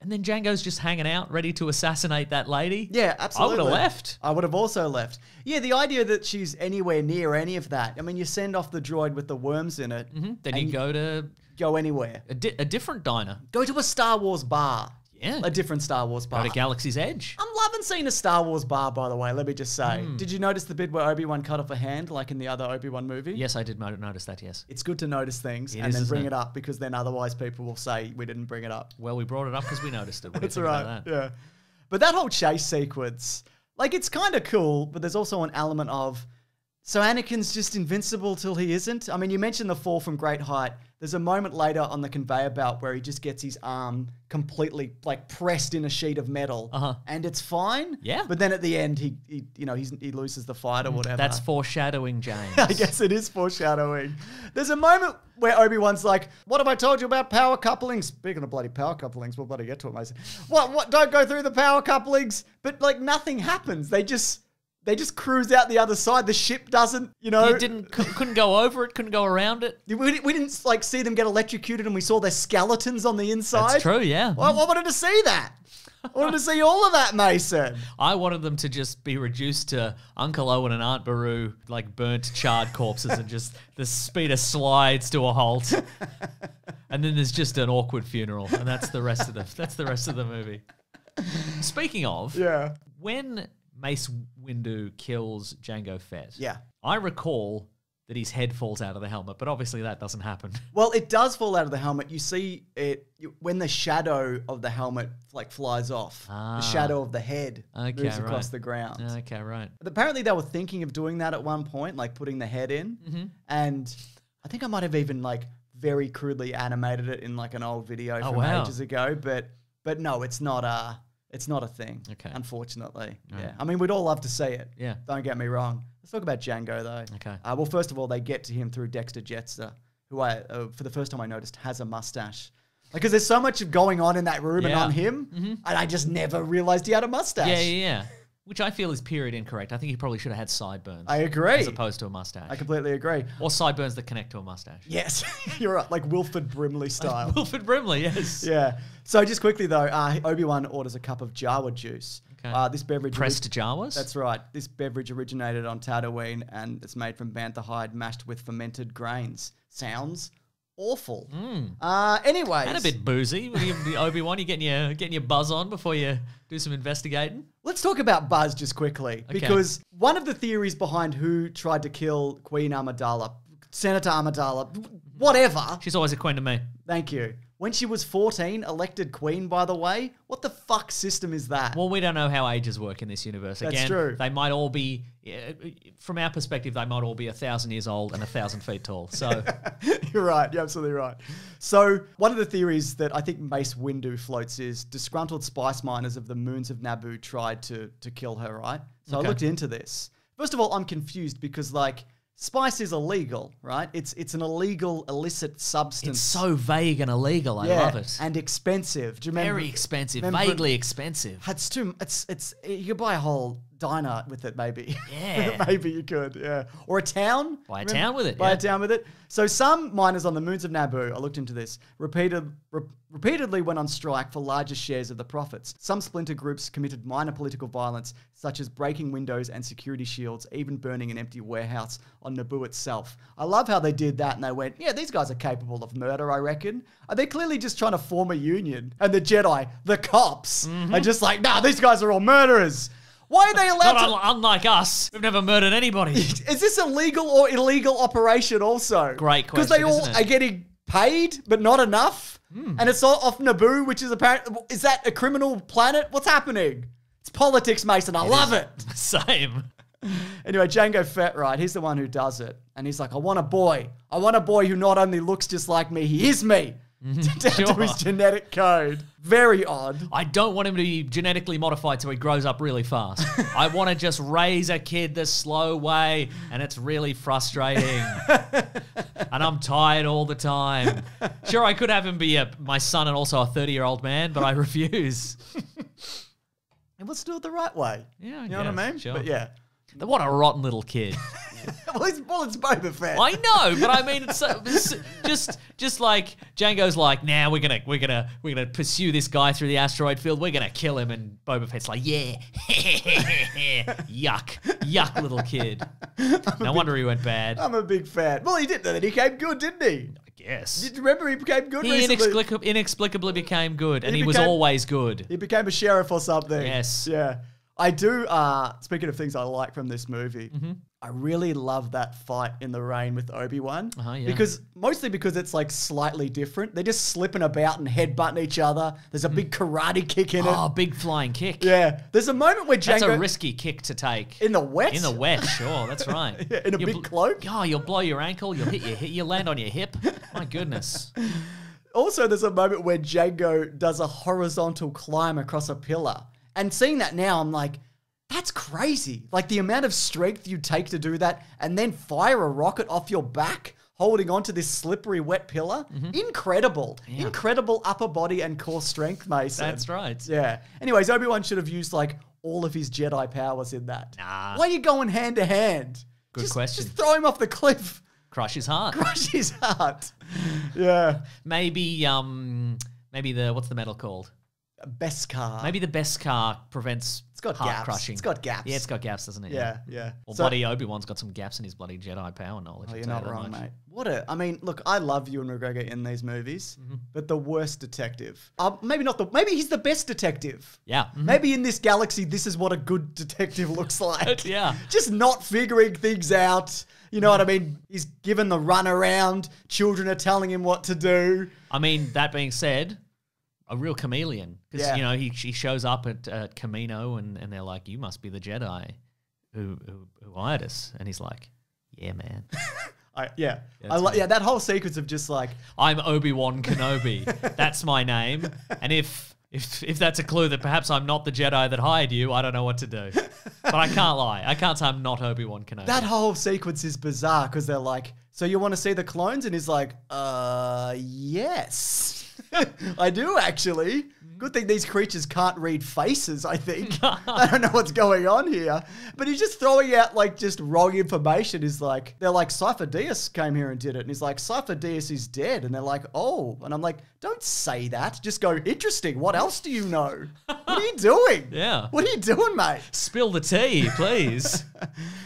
[SPEAKER 2] and then Jango's just hanging out, ready to assassinate that lady.
[SPEAKER 1] yeah, absolutely.
[SPEAKER 2] I would have left.
[SPEAKER 1] I would have also left. Yeah, the idea that she's anywhere near any of that. I mean, you send off the droid with the worms in it, mm-hmm.
[SPEAKER 2] Then
[SPEAKER 1] and
[SPEAKER 2] you go to
[SPEAKER 1] go anywhere.
[SPEAKER 2] a, di- a different diner.
[SPEAKER 1] Go to a Star Wars bar.
[SPEAKER 2] Yeah.
[SPEAKER 1] A different Star Wars
[SPEAKER 2] Go
[SPEAKER 1] bar.
[SPEAKER 2] to Galaxy's Edge.
[SPEAKER 1] I'm loving haven't seen a Star Wars bar, by the way. Let me just say.
[SPEAKER 2] Hmm.
[SPEAKER 1] Did you notice the bit where Obi Wan cut off a hand, like in the other Obi Wan movie?
[SPEAKER 2] Yes, I did notice that. Yes.
[SPEAKER 1] It's good to notice things
[SPEAKER 2] It
[SPEAKER 1] and
[SPEAKER 2] is,
[SPEAKER 1] then bring
[SPEAKER 2] it?
[SPEAKER 1] it up because then otherwise people will say we didn't bring it up.
[SPEAKER 2] Well, we brought it up because we noticed it. What
[SPEAKER 1] That's right.
[SPEAKER 2] that?
[SPEAKER 1] Yeah. But that whole chase sequence, like, it's kind of cool, but there's also an element of so Anakin's just invincible till he isn't. I mean, you mentioned the fall from great height. There's a moment later on the conveyor belt where he just gets his arm completely like pressed in a sheet of metal,
[SPEAKER 2] Uh-huh.
[SPEAKER 1] and it's fine.
[SPEAKER 2] Yeah.
[SPEAKER 1] But then at the end, he, he you know, he's, he loses the fight or whatever.
[SPEAKER 2] That's foreshadowing, James.
[SPEAKER 1] I guess it is foreshadowing. There's a moment where Obi Wan's like, "What have I told you about power couplings?" Speaking of bloody power couplings, we'll bloody get to it, Mason. What? What? Don't go through the power couplings. But like nothing happens. They just they just cruise out the other side. The ship doesn't. You know,
[SPEAKER 2] You didn't cou- couldn't go over it, couldn't go around it.
[SPEAKER 1] We, didn't- we didn't like see them get electrocuted, and we saw their skeletons on the inside.
[SPEAKER 2] That's true, yeah.
[SPEAKER 1] Well, I wanted to see that. I wanted to see all of that, Mason.
[SPEAKER 2] I wanted them to just be reduced to Uncle Owen and Aunt Beru, like burnt, charred corpses, and just the speeder slides to a halt, and then there's just an awkward funeral, and that's the rest of the that's the rest of the movie. Speaking of,
[SPEAKER 1] Yeah.
[SPEAKER 2] when Mace Windu kills Jango Fett,
[SPEAKER 1] Yeah.
[SPEAKER 2] I recall that his head falls out of the helmet, but obviously that doesn't happen.
[SPEAKER 1] Well, it does fall out of the helmet. You see it you, when the shadow of the helmet like flies off.
[SPEAKER 2] Ah.
[SPEAKER 1] The shadow of the head
[SPEAKER 2] Okay,
[SPEAKER 1] moves across
[SPEAKER 2] right.
[SPEAKER 1] the ground.
[SPEAKER 2] okay, right.
[SPEAKER 1] But apparently, they were thinking of doing that at one point, like putting the head in.
[SPEAKER 2] Mm-hmm.
[SPEAKER 1] And I think I might have even like very crudely animated it in like an old video
[SPEAKER 2] Oh,
[SPEAKER 1] from
[SPEAKER 2] wow.
[SPEAKER 1] ages ago. But but no, it's not a it's not a thing.
[SPEAKER 2] Okay.
[SPEAKER 1] Unfortunately, yeah. I mean, we'd all love to see it.
[SPEAKER 2] Yeah.
[SPEAKER 1] Don't get me wrong. Let's talk about Jango though.
[SPEAKER 2] Okay.
[SPEAKER 1] Uh, well, first of all, they get to him through Dexter Jettster, who I, uh, for the first time I noticed, has a mustache. Because there's so much going on in that room and on him, and I just never realized he had a mustache.
[SPEAKER 2] Yeah, yeah, yeah. Which I feel is period incorrect. I think he probably should have had sideburns.
[SPEAKER 1] I agree.
[SPEAKER 2] As opposed to a mustache.
[SPEAKER 1] I completely agree.
[SPEAKER 2] or sideburns that connect to a mustache.
[SPEAKER 1] Yes, you're right, like Wilford Brimley style.
[SPEAKER 2] Wilford Brimley, yes.
[SPEAKER 1] yeah. So just quickly though, uh, Obi Wan orders a cup of Jawa juice.
[SPEAKER 2] Okay.
[SPEAKER 1] Uh, this beverage.
[SPEAKER 2] Pressed Jawas?
[SPEAKER 1] That's right. This beverage originated on Tatooine, and it's made from bantha hide mashed with fermented grains. Sounds awful. Uh, anyways,
[SPEAKER 2] Hmm. And a bit boozy. The Obi Wan, you getting your getting your buzz on before you do some investigating.
[SPEAKER 1] Let's talk about Buzz just quickly
[SPEAKER 2] Okay.
[SPEAKER 1] because one of the theories behind who tried to kill Queen Amidala, Senator Amidala, whatever.
[SPEAKER 2] She's always a queen to me.
[SPEAKER 1] Thank you. When she was 14, elected queen, by the way. What the fuck system is that?
[SPEAKER 2] Well, we don't know how ages work in this universe.
[SPEAKER 1] That's
[SPEAKER 2] Again,
[SPEAKER 1] true.
[SPEAKER 2] they might all be, uh, from our perspective, they might all be a thousand years old and a thousand feet tall. So,
[SPEAKER 1] You're right. You're absolutely right. So, one of the theories that I think Mace Windu floats is disgruntled spice miners of the moons of Naboo tried to to kill her, right? So
[SPEAKER 2] Okay.
[SPEAKER 1] I looked into this. First of all, I'm confused because like spice is illegal, right? It's it's an illegal illicit substance.
[SPEAKER 2] it's so vague and illegal. I
[SPEAKER 1] yeah,
[SPEAKER 2] love it.
[SPEAKER 1] and expensive. Do you remember?
[SPEAKER 2] Very expensive,
[SPEAKER 1] remember-
[SPEAKER 2] vaguely expensive.
[SPEAKER 1] It's too. It's it's. You could buy a whole diner with it, maybe.
[SPEAKER 2] Yeah.
[SPEAKER 1] maybe you could. Yeah, or a town.
[SPEAKER 2] Buy a town with it,
[SPEAKER 1] Buy
[SPEAKER 2] yeah.
[SPEAKER 1] a town with it. So some miners on the moons of Naboo, I looked into this, repeated re- repeatedly went on strike for larger shares of the profits. Some splinter groups committed minor political violence, such as breaking windows and security shields, even burning an empty warehouse on Naboo itself. I love how they did that, and they went, "Yeah, these guys are capable of murder. I reckon." Are they clearly just trying to form a union? And the Jedi, the cops,
[SPEAKER 2] Mm-hmm.
[SPEAKER 1] are just like, "Nah, these guys are all murderers." Why are they allowed
[SPEAKER 2] Not
[SPEAKER 1] to?
[SPEAKER 2] un- unlike us, we've never murdered anybody.
[SPEAKER 1] Is this a legal or illegal operation also?
[SPEAKER 2] Great question.
[SPEAKER 1] Because they all are getting paid, but not enough. And it's all off Naboo, which is apparent. Is that a criminal planet? What's happening? It's politics, Mason. I love it.
[SPEAKER 2] Same.
[SPEAKER 1] Anyway, Jango Fett, right? He's the one who does it. And he's like, I want a boy. I want a boy who not only looks just like me, he is me. Mm-hmm. Down to his genetic code. Very odd.
[SPEAKER 2] I don't want him to be genetically modified so he grows up really fast. I want to just raise a kid the slow way, and it's really frustrating. and I'm tired all the time. Sure, I could have him be a, my son and also a 30 year old man, but I refuse.
[SPEAKER 1] And let's do it the right way.
[SPEAKER 2] Yeah, I
[SPEAKER 1] You know what I
[SPEAKER 2] guess,
[SPEAKER 1] mean?
[SPEAKER 2] sure.
[SPEAKER 1] But yeah.
[SPEAKER 2] What a rotten little kid.
[SPEAKER 1] well, it's, well, it's Boba Fett.
[SPEAKER 2] I know, but I mean, it's, it's just just like Jango's like, now we're gonna we're gonna we're gonna pursue this guy through the asteroid field. We're gonna kill him, and Boba Fett's like, yeah, yuck, yuck, little kid. No wonder he went bad.
[SPEAKER 1] I'm a big fan. Well, he did. Then he came good, didn't he?
[SPEAKER 2] I guess
[SPEAKER 1] Did you remember he became good
[SPEAKER 2] he
[SPEAKER 1] recently?
[SPEAKER 2] inexplicably, inexplicably became good, and
[SPEAKER 1] He
[SPEAKER 2] he, was always good.
[SPEAKER 1] he became a sheriff or something.
[SPEAKER 2] Yes.
[SPEAKER 1] Yeah. I do. Uh, speaking of things I like from this movie,
[SPEAKER 2] Mm-hmm.
[SPEAKER 1] I really love that fight in the rain with Obi Wan.
[SPEAKER 2] Uh-huh, yeah.
[SPEAKER 1] Because mostly because it's like slightly different. They're just slipping about and headbutting each other. There's a big karate kick in it.
[SPEAKER 2] Oh,
[SPEAKER 1] it.
[SPEAKER 2] big flying kick.
[SPEAKER 1] Yeah. There's a moment where
[SPEAKER 2] That's a risky kick to take.
[SPEAKER 1] in the wet.
[SPEAKER 2] In the wet, sure, that's right.
[SPEAKER 1] Yeah, in a
[SPEAKER 2] You'll
[SPEAKER 1] big cloak.
[SPEAKER 2] Oh, you'll blow your ankle. You'll hit your hit. You land on your hip. My goodness.
[SPEAKER 1] Also, there's a moment where Jango does a horizontal climb across a pillar. And seeing that now, I'm like, that's crazy. Like the amount of strength you take to do that and then fire a rocket off your back, holding onto this slippery, wet pillar.
[SPEAKER 2] Mm-hmm.
[SPEAKER 1] Incredible. Incredible upper body and core strength, Mason.
[SPEAKER 2] That's right.
[SPEAKER 1] Yeah. Anyways, Obi Wan should have used like all of his Jedi powers in that.
[SPEAKER 2] Nah.
[SPEAKER 1] Why are you going hand to hand?
[SPEAKER 2] Good
[SPEAKER 1] Just-
[SPEAKER 2] question.
[SPEAKER 1] Just throw him off the cliff.
[SPEAKER 2] Crush his heart.
[SPEAKER 1] Crush his heart. Yeah.
[SPEAKER 2] Maybe um maybe the what's the metal called?
[SPEAKER 1] Beskar.
[SPEAKER 2] Maybe the beskar prevents
[SPEAKER 1] It's got
[SPEAKER 2] heart
[SPEAKER 1] gaps.
[SPEAKER 2] crushing.
[SPEAKER 1] It's got gaps.
[SPEAKER 2] Yeah, it's got gaps, doesn't it?
[SPEAKER 1] Yeah, yeah.
[SPEAKER 2] Well,
[SPEAKER 1] So-
[SPEAKER 2] bloody Obi Wan's got some gaps in his bloody Jedi power knowledge.
[SPEAKER 1] Oh, you're not wrong,
[SPEAKER 2] much.
[SPEAKER 1] mate. What a. I mean, look, I love Ewan McGregor in these movies, but the worst detective. Uh, maybe not the. Maybe he's the best detective.
[SPEAKER 2] Yeah. mhm.
[SPEAKER 1] Maybe in this galaxy, this is what a good detective looks like.
[SPEAKER 2] Yeah.
[SPEAKER 1] Just not figuring things out. You know what I mean? He's given the run around. Children are telling him what to do.
[SPEAKER 2] I mean, that being said, a real chameleon. Because,
[SPEAKER 1] Yeah.
[SPEAKER 2] you know, he, he shows up at, at Kamino and, and they're like, you must be the Jedi who, who, who hired us. And he's like, yeah, man.
[SPEAKER 1] I, yeah, I
[SPEAKER 2] that's
[SPEAKER 1] li-
[SPEAKER 2] me.
[SPEAKER 1] yeah. That whole sequence of just like
[SPEAKER 2] I'm Obi Wan Kenobi. that's my name. And if if if that's a clue that perhaps I'm not the Jedi that hired you, I don't know what to do. But I can't lie. I can't say I'm not Obi Wan Kenobi.
[SPEAKER 1] That whole sequence is bizarre because they're like, "So you want to see the clones?" And he's like, "Uh, yes, I do actually." Mm-hmm. Good thing these creatures can't read faces. I think I don't know what's going on here, but he's just throwing out like just wrong information. Is like they're like Sifo-Dyas came here and did it, and he's like Sifo-Dyas is dead, and they're like, "Oh," and I'm like, "Don't say that. Just go interesting. What else do you know? What are you doing?
[SPEAKER 2] Yeah.
[SPEAKER 1] what are you doing, mate?"
[SPEAKER 2] Spill the tea, please.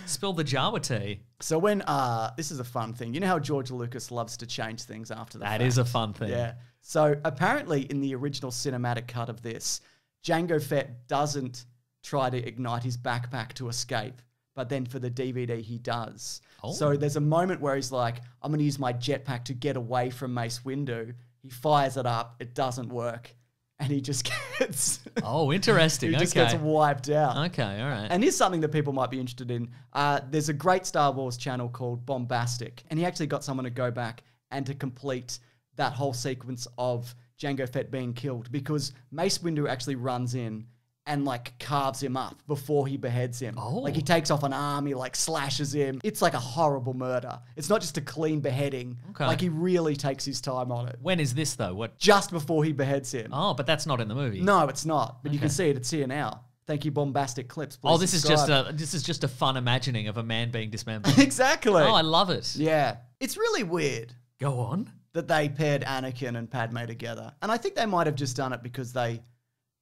[SPEAKER 2] Spill the Jawa tea.
[SPEAKER 1] So when uh this is a fun thing. You know how George Lucas loves to change things after the
[SPEAKER 2] That
[SPEAKER 1] fact?
[SPEAKER 2] is a fun thing.
[SPEAKER 1] Yeah. So apparently in the original cinematic cut of this, Jango Fett doesn't try to ignite his backpack to escape, but then for the DVD he does.
[SPEAKER 2] Oh.
[SPEAKER 1] So there's a moment where he's like, I'm gonna use my jetpack to get away from Mace Windu. He fires it up, it doesn't work, and he just gets
[SPEAKER 2] Oh, interesting.
[SPEAKER 1] he just
[SPEAKER 2] okay.
[SPEAKER 1] gets wiped out.
[SPEAKER 2] okay, all right.
[SPEAKER 1] And here's something that people might be interested in. Uh, there's a great Star Wars channel called Bombastic, and he actually got someone to go back and to complete that whole sequence of Jango Fett being killed because Mace Windu actually runs in and like carves him up before he beheads him.
[SPEAKER 2] Oh.
[SPEAKER 1] Like he oh. takes off an arm, he like slashes him. It's like a horrible murder. It's not just a clean beheading.
[SPEAKER 2] Okay.
[SPEAKER 1] Like he really takes his time on it.
[SPEAKER 2] when is this though? What?
[SPEAKER 1] Just before he beheads him.
[SPEAKER 2] Oh, but that's not in the movie.
[SPEAKER 1] No, it's not. But you can see it. It's here now. Thank you, Bombastic Clips.
[SPEAKER 2] Oh,
[SPEAKER 1] Please
[SPEAKER 2] this is just a this is just a fun imagining of a man being dismembered.
[SPEAKER 1] exactly.
[SPEAKER 2] oh, I love it.
[SPEAKER 1] Yeah. It's really weird
[SPEAKER 2] Go on.
[SPEAKER 1] that they paired Anakin and Padme together. And I think they might have just done it because they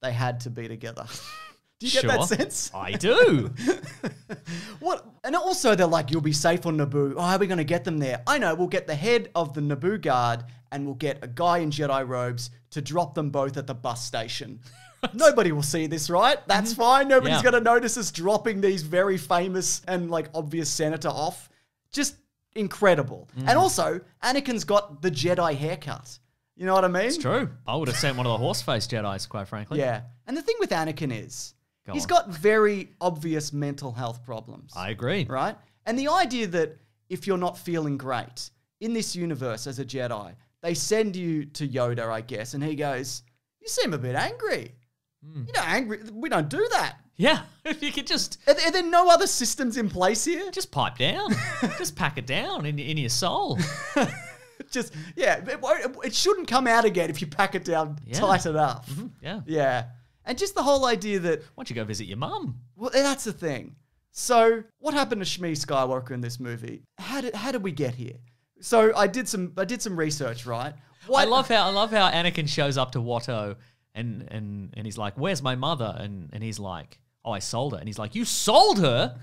[SPEAKER 1] they had to be together. Do you get that sense?
[SPEAKER 2] I do.
[SPEAKER 1] What? And also they're like, you'll be safe on Naboo. Oh, how are we going to get them there? I know. We'll get the head of the Naboo guard and we'll get a guy in Jedi robes to drop them both at the bus station. Nobody will see this, right? That's fine. Nobody's
[SPEAKER 2] Mm-hmm. Yeah.
[SPEAKER 1] going to notice us dropping these very famous and like obvious senator off. Just incredible.
[SPEAKER 2] Mm.
[SPEAKER 1] And also, Anakin's got the Jedi haircut. You know what I mean?
[SPEAKER 2] It's true. I would have sent one of the horse-faced Jedi's, quite frankly.
[SPEAKER 1] Yeah. And the thing with Anakin is,
[SPEAKER 2] Go
[SPEAKER 1] he's
[SPEAKER 2] on.
[SPEAKER 1] got very obvious mental health problems
[SPEAKER 2] I agree.
[SPEAKER 1] right? And the idea that if you're not feeling great in this universe as a Jedi, they send you to Yoda, I guess, and he goes, "You seem a bit angry.
[SPEAKER 2] Hmm.
[SPEAKER 1] You know, angry. We don't do that.
[SPEAKER 2] Yeah. If you could just
[SPEAKER 1] Are, there- are there no other systems in place here?
[SPEAKER 2] just pipe down, just pack it down in in your soul.
[SPEAKER 1] Just yeah, it, won't- it shouldn't come out again if you pack it down
[SPEAKER 2] Yeah.
[SPEAKER 1] tight enough. Mm-hmm.
[SPEAKER 2] Yeah.
[SPEAKER 1] Yeah, and just the whole idea that
[SPEAKER 2] Why don't you go visit your mum?
[SPEAKER 1] Well, eh, that's the thing. So, what happened to Shmi Skywalker in this movie? How did how did we get here? So, I did some I did some research, right?
[SPEAKER 2] I love how I love how Anakin shows up to Watto and and and he's like, "Where's my mother?" and and he's like, "Oh, I sold her." And he's like, "You sold her?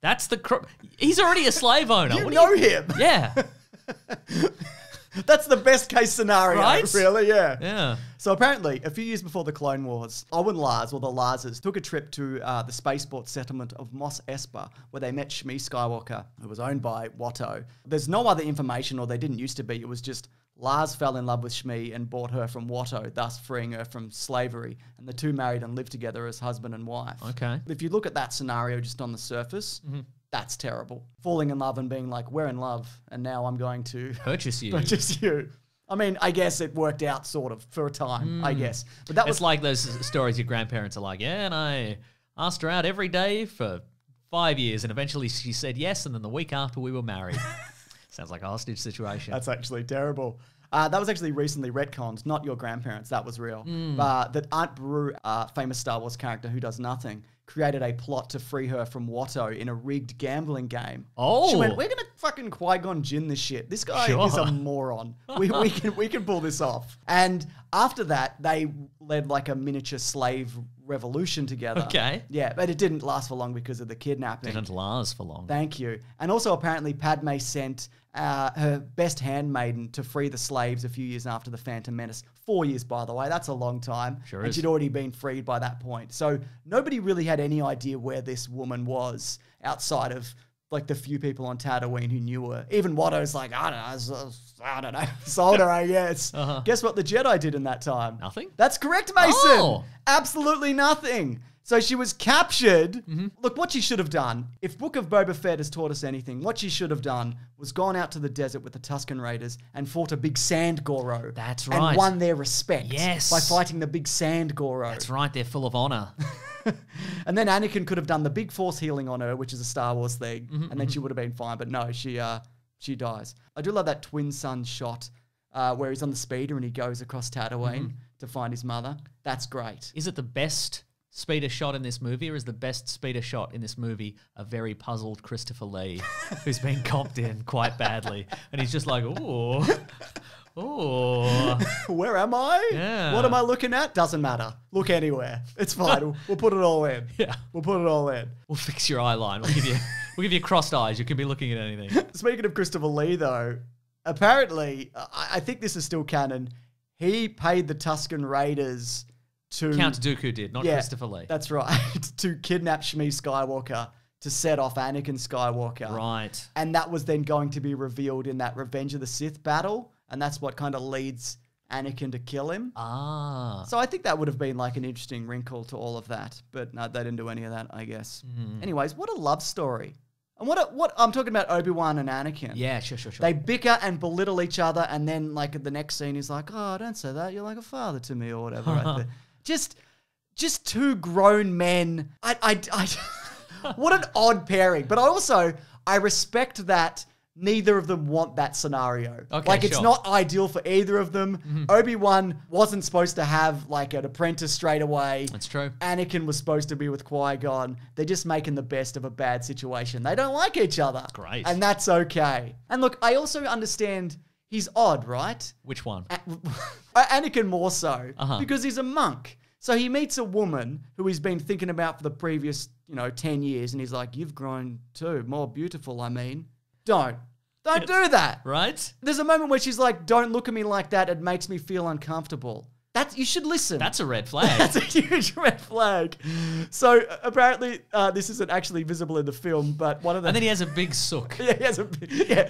[SPEAKER 2] That's the cr-. he's already a slave owner.
[SPEAKER 1] you
[SPEAKER 2] What
[SPEAKER 1] know him.
[SPEAKER 2] Yeah.
[SPEAKER 1] That's the best case scenario,
[SPEAKER 2] Right?
[SPEAKER 1] really, yeah.
[SPEAKER 2] Yeah.
[SPEAKER 1] So apparently, a few years before the Clone Wars, Owen Lars, or the Larses, took a trip to uh, the spaceport settlement of Mos Espa, where they met Shmi Skywalker, who was owned by Watto. There's no other information, or they didn't used to be. It was just Lars fell in love with Shmi and bought her from Watto, thus freeing her from slavery, and the two married and lived together as husband and wife.
[SPEAKER 2] Okay.
[SPEAKER 1] If you look at that scenario just on the surface, that's terrible. Falling in love and being like, we're in love, and now I'm going to
[SPEAKER 2] Purchase you.
[SPEAKER 1] purchase you. I mean, I guess it worked out sort of for a time, I guess. But that was
[SPEAKER 2] like those stories your grandparents are like, yeah, and I asked her out every day for five years, and eventually she said yes, and then the week after we were married. Sounds like a hostage situation.
[SPEAKER 1] That's actually terrible. Uh, that was actually recently retconned, not your grandparents. That was real.
[SPEAKER 2] Hmm.
[SPEAKER 1] But that Aunt Beru, uh, famous Star Wars character who does nothing, created a plot to free her from Watto in a rigged gambling game.
[SPEAKER 2] Oh.
[SPEAKER 1] she went, "We're gonna fucking Qui Gon Jinn this shit. This guy
[SPEAKER 2] Sure.
[SPEAKER 1] is a moron. we, we can we can pull this off." And after that, they led like a miniature slave revolution together.
[SPEAKER 2] Okay.
[SPEAKER 1] Yeah, but it didn't last for long because of the kidnapping.
[SPEAKER 2] Didn't last for long.
[SPEAKER 1] Thank you. And also, apparently, Padme sent uh, her best handmaiden to free the slaves a few years after the Phantom Menace. Four years, by the way. That's a long time.
[SPEAKER 2] Sure
[SPEAKER 1] and
[SPEAKER 2] is.
[SPEAKER 1] she'd already been freed by that point. So nobody really had any idea where this woman was outside of like the few people on Tatooine who knew her. Even Watto's like, I don't know, I don't know, sold her, I guess.
[SPEAKER 2] Uh-huh.
[SPEAKER 1] Guess what the Jedi did in that time?
[SPEAKER 2] Nothing?
[SPEAKER 1] That's correct, Mason.
[SPEAKER 2] Oh.
[SPEAKER 1] Absolutely nothing. So she was captured.
[SPEAKER 2] Mm-hmm.
[SPEAKER 1] Look, what she should have done, if Book of Boba Fett has taught us anything, what she should have done was gone out to the desert with the Tusken Raiders and fought a big sand Goro.
[SPEAKER 2] That's
[SPEAKER 1] And
[SPEAKER 2] right.
[SPEAKER 1] won their respect.
[SPEAKER 2] Yes.
[SPEAKER 1] By fighting the big sand Goro.
[SPEAKER 2] That's right, they're full of honor.
[SPEAKER 1] And then Anakin could have done the big force healing on her, which is a Star Wars thing,
[SPEAKER 2] Mm-hmm,
[SPEAKER 1] and then she would have been fine. But no, she uh she dies. I do love that twin sun shot uh, where he's on the speeder and he goes across Tatooine
[SPEAKER 2] Mm-hmm.
[SPEAKER 1] to find his mother. That's great.
[SPEAKER 2] Is it the best speeder shot in this movie, or is the best speeder shot in this movie a very puzzled Christopher Lee who's been comped in quite badly? And he's just like, ooh, ooh.
[SPEAKER 1] Where am I?
[SPEAKER 2] Yeah.
[SPEAKER 1] What am I looking at? Doesn't matter. Look anywhere. It's fine. we'll, we'll put it all in.
[SPEAKER 2] Yeah.
[SPEAKER 1] We'll put it all in.
[SPEAKER 2] We'll fix your eye line. We'll give you, we'll give you crossed eyes. You can be looking at anything.
[SPEAKER 1] Speaking of Christopher Lee, though, apparently, I, I think this is still canon. He paid the Tusken Raiders to
[SPEAKER 2] Count Dooku did, not
[SPEAKER 1] Yeah,
[SPEAKER 2] Christopher Lee.
[SPEAKER 1] That's right. to kidnap Shmi Skywalker to set off Anakin Skywalker.
[SPEAKER 2] Right.
[SPEAKER 1] And that was then going to be revealed in that Revenge of the Sith battle. And that's what kind of leads Anakin to kill him.
[SPEAKER 2] Ah.
[SPEAKER 1] So I think that would have been like an interesting wrinkle to all of that. But no, they didn't do any of that, I guess.
[SPEAKER 2] Mm-hmm.
[SPEAKER 1] Anyways, what a love story. And what a, what I'm talking about Obi-Wan and Anakin.
[SPEAKER 2] Yeah, sure, sure, sure.
[SPEAKER 1] They bicker and belittle each other, and then like the next scene is like, "Oh, don't say that. You're like a father to me, or whatever." right there. Just, just two grown men. I, I, I what an odd pairing. But I also I respect that neither of them want that scenario.
[SPEAKER 2] Okay,
[SPEAKER 1] like it's
[SPEAKER 2] sure.
[SPEAKER 1] not ideal for either of them. Mm-hmm. Obi Wan wasn't supposed to have like an apprentice straight away.
[SPEAKER 2] That's true.
[SPEAKER 1] Anakin was supposed to be with Qui Gon. They're just making the best of a bad situation. They don't like each other.
[SPEAKER 2] Great.
[SPEAKER 1] And that's okay. And look, I also understand he's odd, right?
[SPEAKER 2] Which one?
[SPEAKER 1] A- Anakin more so
[SPEAKER 2] Uh-huh.
[SPEAKER 1] because he's a monk. So he meets a woman who he's been thinking about for the previous, you know, 10 years and he's like, "You've grown too, more beautiful, I mean." Don't. Don't do that.
[SPEAKER 2] Right?
[SPEAKER 1] There's a moment where she's like, "Don't look at me like that. It makes me feel uncomfortable." That's you should listen.
[SPEAKER 2] That's a red flag.
[SPEAKER 1] That's a huge red flag. So uh, apparently, uh, this isn't actually visible in the film, but one of the
[SPEAKER 2] and then he has a big sook.
[SPEAKER 1] yeah, he has a yeah,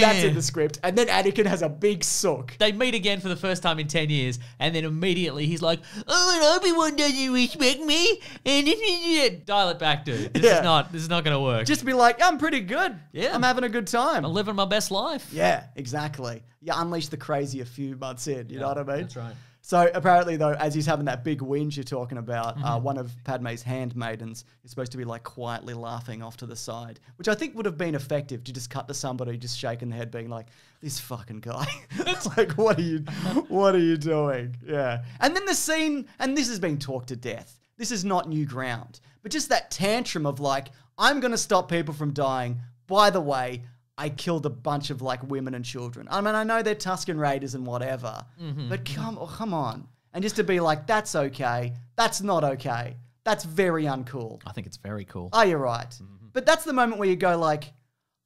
[SPEAKER 1] that's in the script, and then Anakin has a big sook.
[SPEAKER 2] They meet again for the first time in 10 years, and then immediately he's like, Oh, and Obi-Wan doesn't respect me. And if you dial it back, dude. This
[SPEAKER 1] Yeah.
[SPEAKER 2] is not this is not gonna work.
[SPEAKER 1] Just be like, I'm pretty good.
[SPEAKER 2] Yeah.
[SPEAKER 1] I'm having a good time.
[SPEAKER 2] I'm living my best life.
[SPEAKER 1] Yeah, exactly. You unleash the crazy a few months in. You know what I mean?
[SPEAKER 2] That's right.
[SPEAKER 1] So apparently, though, as he's having that big whinge you're talking about,
[SPEAKER 2] Mm-hmm.
[SPEAKER 1] uh, one of Padme's handmaidens is supposed to be like quietly laughing off to the side, which I think would have been effective to just cut to somebody just shaking their head, being like, "This fucking guy." it's like, what are you, what are you doing? Yeah. And then the scene, and this has been talked to death. This is not new ground, but just that tantrum of like, I'm going to stop people from dying. By the way. I killed a bunch of like women and children. I mean, I know they're Tusken Raiders and whatever, but come, oh, come on. And just to be like, that's okay, that's not okay, that's very uncool.
[SPEAKER 2] I think it's very cool.
[SPEAKER 1] Oh, you're right. But that's the moment where you go like,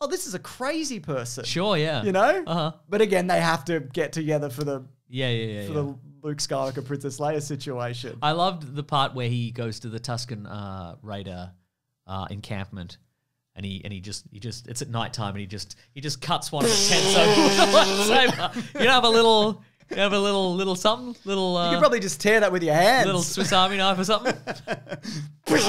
[SPEAKER 1] oh, this is a crazy person.
[SPEAKER 2] Sure, yeah.
[SPEAKER 1] You know?
[SPEAKER 2] Uh-huh.
[SPEAKER 1] But again, they have to get together for the
[SPEAKER 2] Yeah, yeah, yeah.
[SPEAKER 1] for
[SPEAKER 2] yeah.
[SPEAKER 1] the Luke Skywalker Princess Leia situation.
[SPEAKER 2] I loved the part where he goes to the Tusken uh, Raider uh, encampment, and he and he just he just it's at nighttime, and he just he just cuts one of the tents open with a lightsaber. You have a little you have a little little something, little
[SPEAKER 1] you
[SPEAKER 2] uh,
[SPEAKER 1] could probably just tear that with your hands.
[SPEAKER 2] little Swiss Army knife or something. He's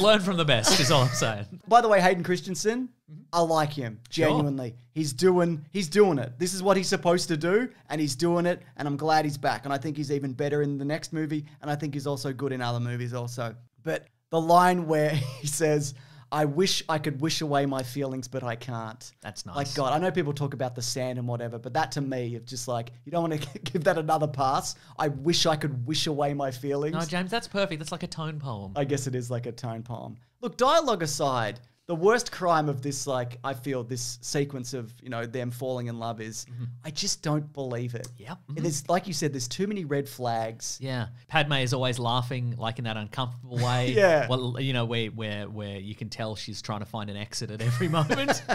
[SPEAKER 2] learned from the best. Is all I'm saying.
[SPEAKER 1] By the way, Hayden Christensen,
[SPEAKER 2] Mm-hmm.
[SPEAKER 1] I like him genuinely. He's doing he's doing it. This is what he's supposed to do, and he's doing it. And I'm glad he's back. And I think he's even better in the next movie. And I think he's also good in other movies also. But the line where he says, "I wish I could wish away my feelings, but I can't."
[SPEAKER 2] That's nice. Like.
[SPEAKER 1] God, I know people talk about the sand and whatever, but that to me, it's just like you don't want to give that another pass. I wish I could wish away my feelings.
[SPEAKER 2] No, James, that's perfect. That's like a tone poem.
[SPEAKER 1] I guess it is like a tone poem. Look, dialogue aside, the worst crime of this, like, I feel this sequence of, you know, them falling in love is I just don't believe it.
[SPEAKER 2] Mm-hmm. Yep.
[SPEAKER 1] It is, like you said, there's too many red flags.
[SPEAKER 2] Yeah, Padme is always laughing, like in that uncomfortable way.
[SPEAKER 1] Yeah.
[SPEAKER 2] well, you know, where where where you can tell she's trying to find an exit at every moment.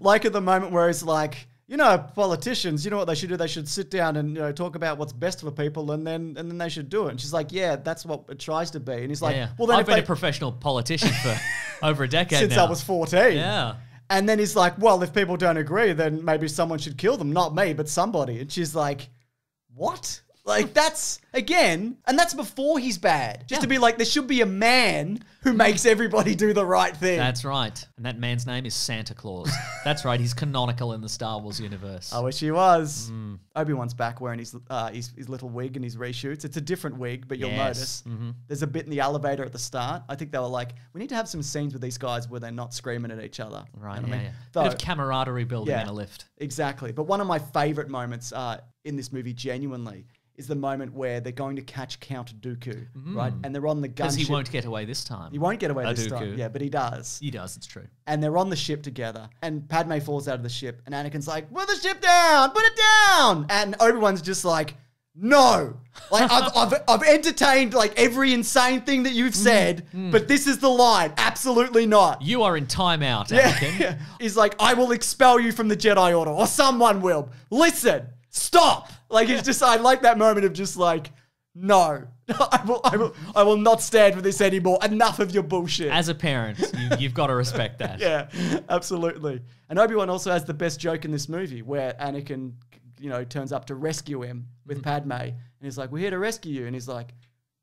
[SPEAKER 1] Like at the moment where it's like, you know, politicians, you know what they should do? They should sit down and, you know, talk about what's best for people and then and then they should do it. And she's like, yeah, that's what it tries to be. And he's like,
[SPEAKER 2] yeah,
[SPEAKER 1] well, then
[SPEAKER 2] I've been
[SPEAKER 1] they,
[SPEAKER 2] a professional politician for over a decade
[SPEAKER 1] since
[SPEAKER 2] now.
[SPEAKER 1] I was 14.
[SPEAKER 2] Yeah.
[SPEAKER 1] And then he's like, well, if people don't agree, then maybe someone should kill them. Not me, but somebody. And she's like, what? Like, that's, again, and that's before he's bad. Just to be like, there should be a man who makes everybody do the right thing.
[SPEAKER 2] That's right. And that man's name is Santa Claus. That's right. He's canonical in the Star Wars universe.
[SPEAKER 1] I wish he was.
[SPEAKER 2] Mm.
[SPEAKER 1] Obi Wan's back wearing his, uh, his his little wig and his reshoots. It's a different wig, but you'll
[SPEAKER 2] Yes. Mm-hmm.
[SPEAKER 1] notice there's a bit in the elevator at the start. I think they were like, we need to have some scenes with these guys where they're not screaming at each other.
[SPEAKER 2] right.
[SPEAKER 1] You know
[SPEAKER 2] yeah,
[SPEAKER 1] I
[SPEAKER 2] yeah.
[SPEAKER 1] mean?
[SPEAKER 2] Bit
[SPEAKER 1] Though-
[SPEAKER 2] of camaraderie building
[SPEAKER 1] Yeah.
[SPEAKER 2] in a lift.
[SPEAKER 1] Exactly. But one of my favorite moments uh, in this movie, genuinely, is the moment where they're going to catch Count Dooku, right? And they're on the
[SPEAKER 2] Because
[SPEAKER 1] gunship.
[SPEAKER 2] Mm. he won't get away this time.
[SPEAKER 1] He won't get away
[SPEAKER 2] Uh,
[SPEAKER 1] this
[SPEAKER 2] Dooku.
[SPEAKER 1] time. Yeah, but he does.
[SPEAKER 2] He does. It's true.
[SPEAKER 1] And they're on the ship together. And Padme falls out of the ship. And Anakin's like, put the ship down! Put it down! And Obi-Wan's just like, no. Like, I've, I've, I've entertained, like, every insane thing that
[SPEAKER 2] Mm,
[SPEAKER 1] you've said, but this is the line. Absolutely not.
[SPEAKER 2] You are in timeout,
[SPEAKER 1] Yeah.
[SPEAKER 2] Anakin.
[SPEAKER 1] He's like, I will expel you from the Jedi Order, or someone will. Listen, stop. Like it's just, I like that moment of just like, no, I will, I will, I will not stand for this anymore. Enough of your bullshit.
[SPEAKER 2] As a parent, you, you've got to respect that.
[SPEAKER 1] yeah, absolutely. And Obi Wan also has the best joke in this movie, where Anakin, you know, turns up to rescue him with
[SPEAKER 2] Mm.
[SPEAKER 1] Padme, and he's like, "We're here to rescue you," and he's like,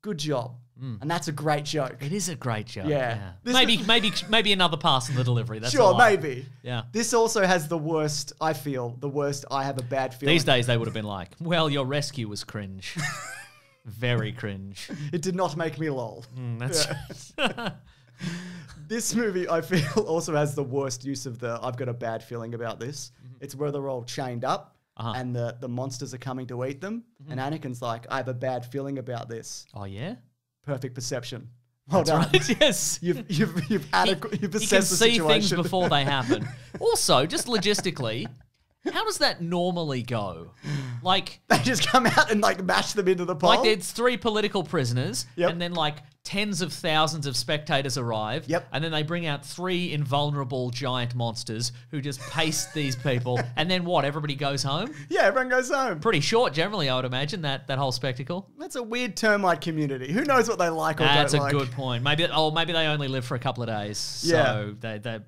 [SPEAKER 1] "Good job," and that's a great joke.
[SPEAKER 2] It is a great joke.
[SPEAKER 1] Yeah.
[SPEAKER 2] Yeah. Maybe, maybe, maybe another pass in the delivery. That's
[SPEAKER 1] sure, maybe.
[SPEAKER 2] Yeah.
[SPEAKER 1] This also has the worst. I feel the worst. I have a bad feeling.
[SPEAKER 2] These days they would have been like, "Well, your rescue was cringe, very cringe."
[SPEAKER 1] It did not make me lol.
[SPEAKER 2] Mm, that's
[SPEAKER 1] This movie, I feel, also has the worst use of the I've got a bad feeling about this. It's where they're all chained up
[SPEAKER 2] Mm-hmm. Uh-huh. Mm-hmm.
[SPEAKER 1] and the, the monsters are coming to eat them. And Anakin's like, I have a bad feeling about this.
[SPEAKER 2] oh yeah,
[SPEAKER 1] Perfect perception. Well
[SPEAKER 2] that's
[SPEAKER 1] done.
[SPEAKER 2] right. Yes,
[SPEAKER 1] You've, you've, you've, adequ- you've
[SPEAKER 2] you can
[SPEAKER 1] assessed the
[SPEAKER 2] see
[SPEAKER 1] situation.
[SPEAKER 2] things before they happen. also, just logistically, how does that normally go? Like,
[SPEAKER 1] they just come out and like mash them into the pole.
[SPEAKER 2] like there's three political prisoners,
[SPEAKER 1] Yep.
[SPEAKER 2] and then like tens of thousands of spectators arrive.
[SPEAKER 1] Yep.
[SPEAKER 2] And then they bring out three invulnerable giant monsters who just paste these people, and then what? Everybody goes home.
[SPEAKER 1] yeah, everyone goes home.
[SPEAKER 2] Pretty short, generally, I would imagine that that whole spectacle.
[SPEAKER 1] That's a weird termite community. Who knows what they like or
[SPEAKER 2] That's
[SPEAKER 1] don't like?
[SPEAKER 2] That's a good point. Maybe oh, maybe they only live for a couple of days.
[SPEAKER 1] Yeah.
[SPEAKER 2] So they they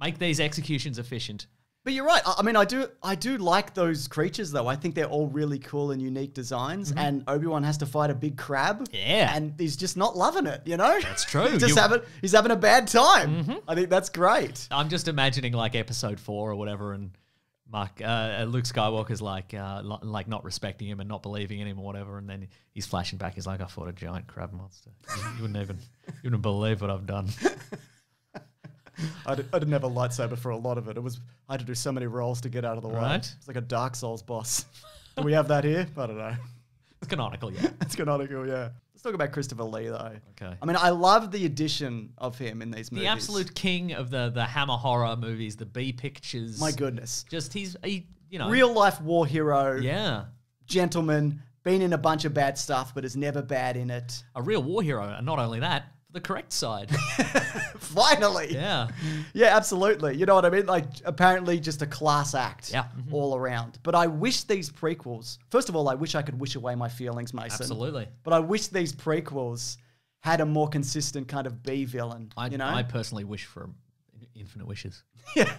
[SPEAKER 2] make these executions efficient.
[SPEAKER 1] But you're right. I mean, I do, I do like those creatures though. I think they're all really cool and unique designs. And Obi Wan has to fight a big crab.
[SPEAKER 2] Mm-hmm. Yeah.
[SPEAKER 1] and he's just not loving it. You know,
[SPEAKER 2] That's true.
[SPEAKER 1] he's just
[SPEAKER 2] You- Mm-hmm.
[SPEAKER 1] having, he's having a bad time. I think that's great.
[SPEAKER 2] I'm just imagining like episode four or whatever, and Mark uh, Luke Skywalker's like uh, lo- like not respecting him and not believing in him or whatever, and then he's flashing back. He's like, "I fought a giant crab monster. You, you wouldn't even you wouldn't believe what I've done."
[SPEAKER 1] I, did, I didn't have a lightsaber for a lot of it. It was I had to do so many rolls to get out of the way.
[SPEAKER 2] Right.
[SPEAKER 1] It's like a Dark Souls boss. do we have that here? I don't know.
[SPEAKER 2] It's canonical, yeah.
[SPEAKER 1] It's canonical, yeah. Let's talk about Christopher Lee though.
[SPEAKER 2] Okay.
[SPEAKER 1] I mean, I love the addition of him in these movies.
[SPEAKER 2] The absolute king of the the Hammer horror movies, the B pictures.
[SPEAKER 1] My goodness.
[SPEAKER 2] Just he's he, you know
[SPEAKER 1] Real life war hero.
[SPEAKER 2] yeah.
[SPEAKER 1] gentleman, been in a bunch of bad stuff, but is never bad in it.
[SPEAKER 2] a real war hero, and not only that, for the correct side.
[SPEAKER 1] Finally.
[SPEAKER 2] yeah.
[SPEAKER 1] Yeah, absolutely. You know what I mean? Like, apparently, just a class act
[SPEAKER 2] Yeah. Mhm.
[SPEAKER 1] all around. But I wish these prequels, first of all, I wish I could wish away my feelings, Mason.
[SPEAKER 2] Absolutely.
[SPEAKER 1] But I wish these prequels had a more consistent kind of B villain.
[SPEAKER 2] I,
[SPEAKER 1] you know?
[SPEAKER 2] I personally wish for infinite wishes.
[SPEAKER 1] yeah,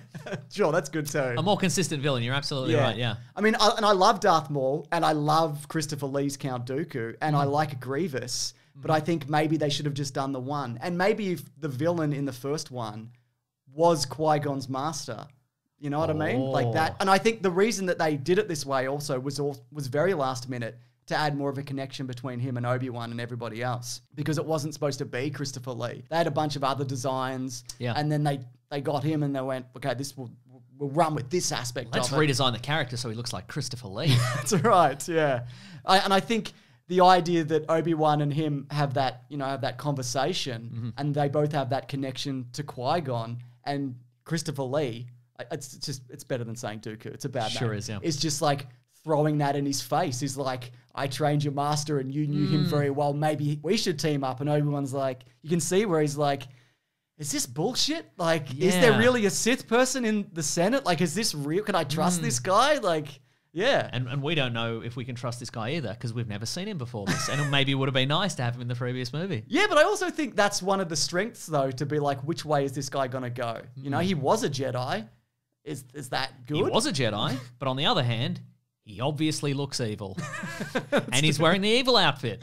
[SPEAKER 1] sure, that's good too.
[SPEAKER 2] A more consistent villain. You're absolutely right. Yeah.
[SPEAKER 1] I mean, I, and I love Darth Maul, and I love Christopher Lee's Count Dooku, and
[SPEAKER 2] Mm.
[SPEAKER 1] I like Grievous, but I think maybe they should have just done the one. And maybe if the villain in the first one was Qui Gon's master, you know what I mean? Like that.
[SPEAKER 2] Oh.
[SPEAKER 1] And I think the reason that they did it this way also was all, was very last minute to add more of a connection between him and Obi Wan and everybody else because it wasn't supposed to be Christopher Lee. They had a bunch of other designs,
[SPEAKER 2] Yeah.
[SPEAKER 1] and then they they got him and they went, okay, this will we'll run with this aspect.
[SPEAKER 2] Let's
[SPEAKER 1] of it.
[SPEAKER 2] redesign the character so he looks like Christopher Lee.
[SPEAKER 1] That's right. Yeah, I, and I think the idea that Obi Wan and him have that, you know, have that conversation,
[SPEAKER 2] Mm-hmm.
[SPEAKER 1] and they both have that connection to Qui Gon and Christopher Lee. It's it's just it's better than saying Dooku. It's a bad
[SPEAKER 2] Sure
[SPEAKER 1] name.
[SPEAKER 2] is, yeah.
[SPEAKER 1] It's just like throwing that in his face. He's like, I trained your master, and you knew
[SPEAKER 2] Mm.
[SPEAKER 1] him very well. Maybe we should team up. And Obi Wan's like, you can see where he's like. Is this bullshit? Like, is there really a Sith person in the Senate? Like, is this real? Can I trust this guy? Like, yeah.
[SPEAKER 2] and, and we don't know if we can trust this guy either because we've never seen him before this. And maybe it would have been nice to have him in the previous movie.
[SPEAKER 1] Yeah, but I also think that's one of the strengths, though, to be like, which way is this guy gonna go? You know, he mm. was a Jedi. Is is that good?
[SPEAKER 2] He was a Jedi, but on the other hand, he obviously looks evil. and he's wearing the evil outfit.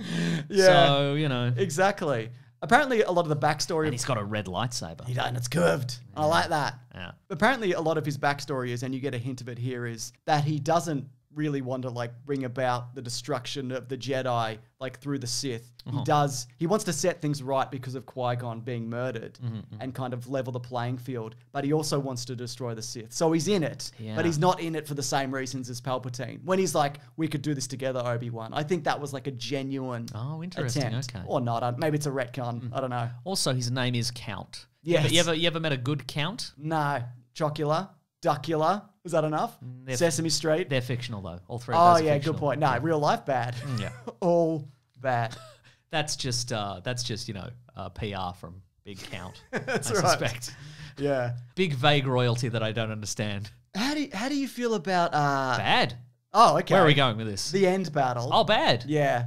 [SPEAKER 1] Yeah.
[SPEAKER 2] So, you know.
[SPEAKER 1] exactly. Apparently, a lot of the backstory.
[SPEAKER 2] And he's got a red lightsaber.
[SPEAKER 1] he and it's curved. I like that.
[SPEAKER 2] Yeah.
[SPEAKER 1] Apparently, a lot of his backstory is, and you get a hint of it here, is that he doesn't really want to like bring about the destruction of the Jedi like through the Sith.
[SPEAKER 2] Uh-huh.
[SPEAKER 1] He does. He wants to set things right because of Qui Gon being murdered
[SPEAKER 2] Mm-hmm,
[SPEAKER 1] and kind of level the playing field. But he also wants to destroy the Sith. So he's in it,
[SPEAKER 2] Yeah.
[SPEAKER 1] but he's not in it for the same reasons as Palpatine. When he's like, "We could do this together, Obi Wan," I think that was like a genuine
[SPEAKER 2] Oh, interesting.
[SPEAKER 1] attempt,
[SPEAKER 2] Okay. Mm.
[SPEAKER 1] or not. I- Maybe it's a retcon. I don't know.
[SPEAKER 2] Also, his name is Count.
[SPEAKER 1] Yes.
[SPEAKER 2] You ever, you ever met a good Count?
[SPEAKER 1] No, Chocula, Duckula. Is that enough?
[SPEAKER 2] they're-
[SPEAKER 1] Sesame Street.
[SPEAKER 2] They're fictional, though. All three of
[SPEAKER 1] Oh yeah, good point. No, real life bad.
[SPEAKER 2] yeah.
[SPEAKER 1] All bad.
[SPEAKER 2] That's just, uh, that's just you know, uh, PR from Big Count.
[SPEAKER 1] That's
[SPEAKER 2] I
[SPEAKER 1] right.
[SPEAKER 2] suspect.
[SPEAKER 1] Yeah.
[SPEAKER 2] Big vague royalty that I don't understand.
[SPEAKER 1] How do you, how do you feel about uh
[SPEAKER 2] Bad.
[SPEAKER 1] Oh, okay.
[SPEAKER 2] Where are we going with this?
[SPEAKER 1] The end battle.
[SPEAKER 2] Oh, bad.
[SPEAKER 1] Yeah.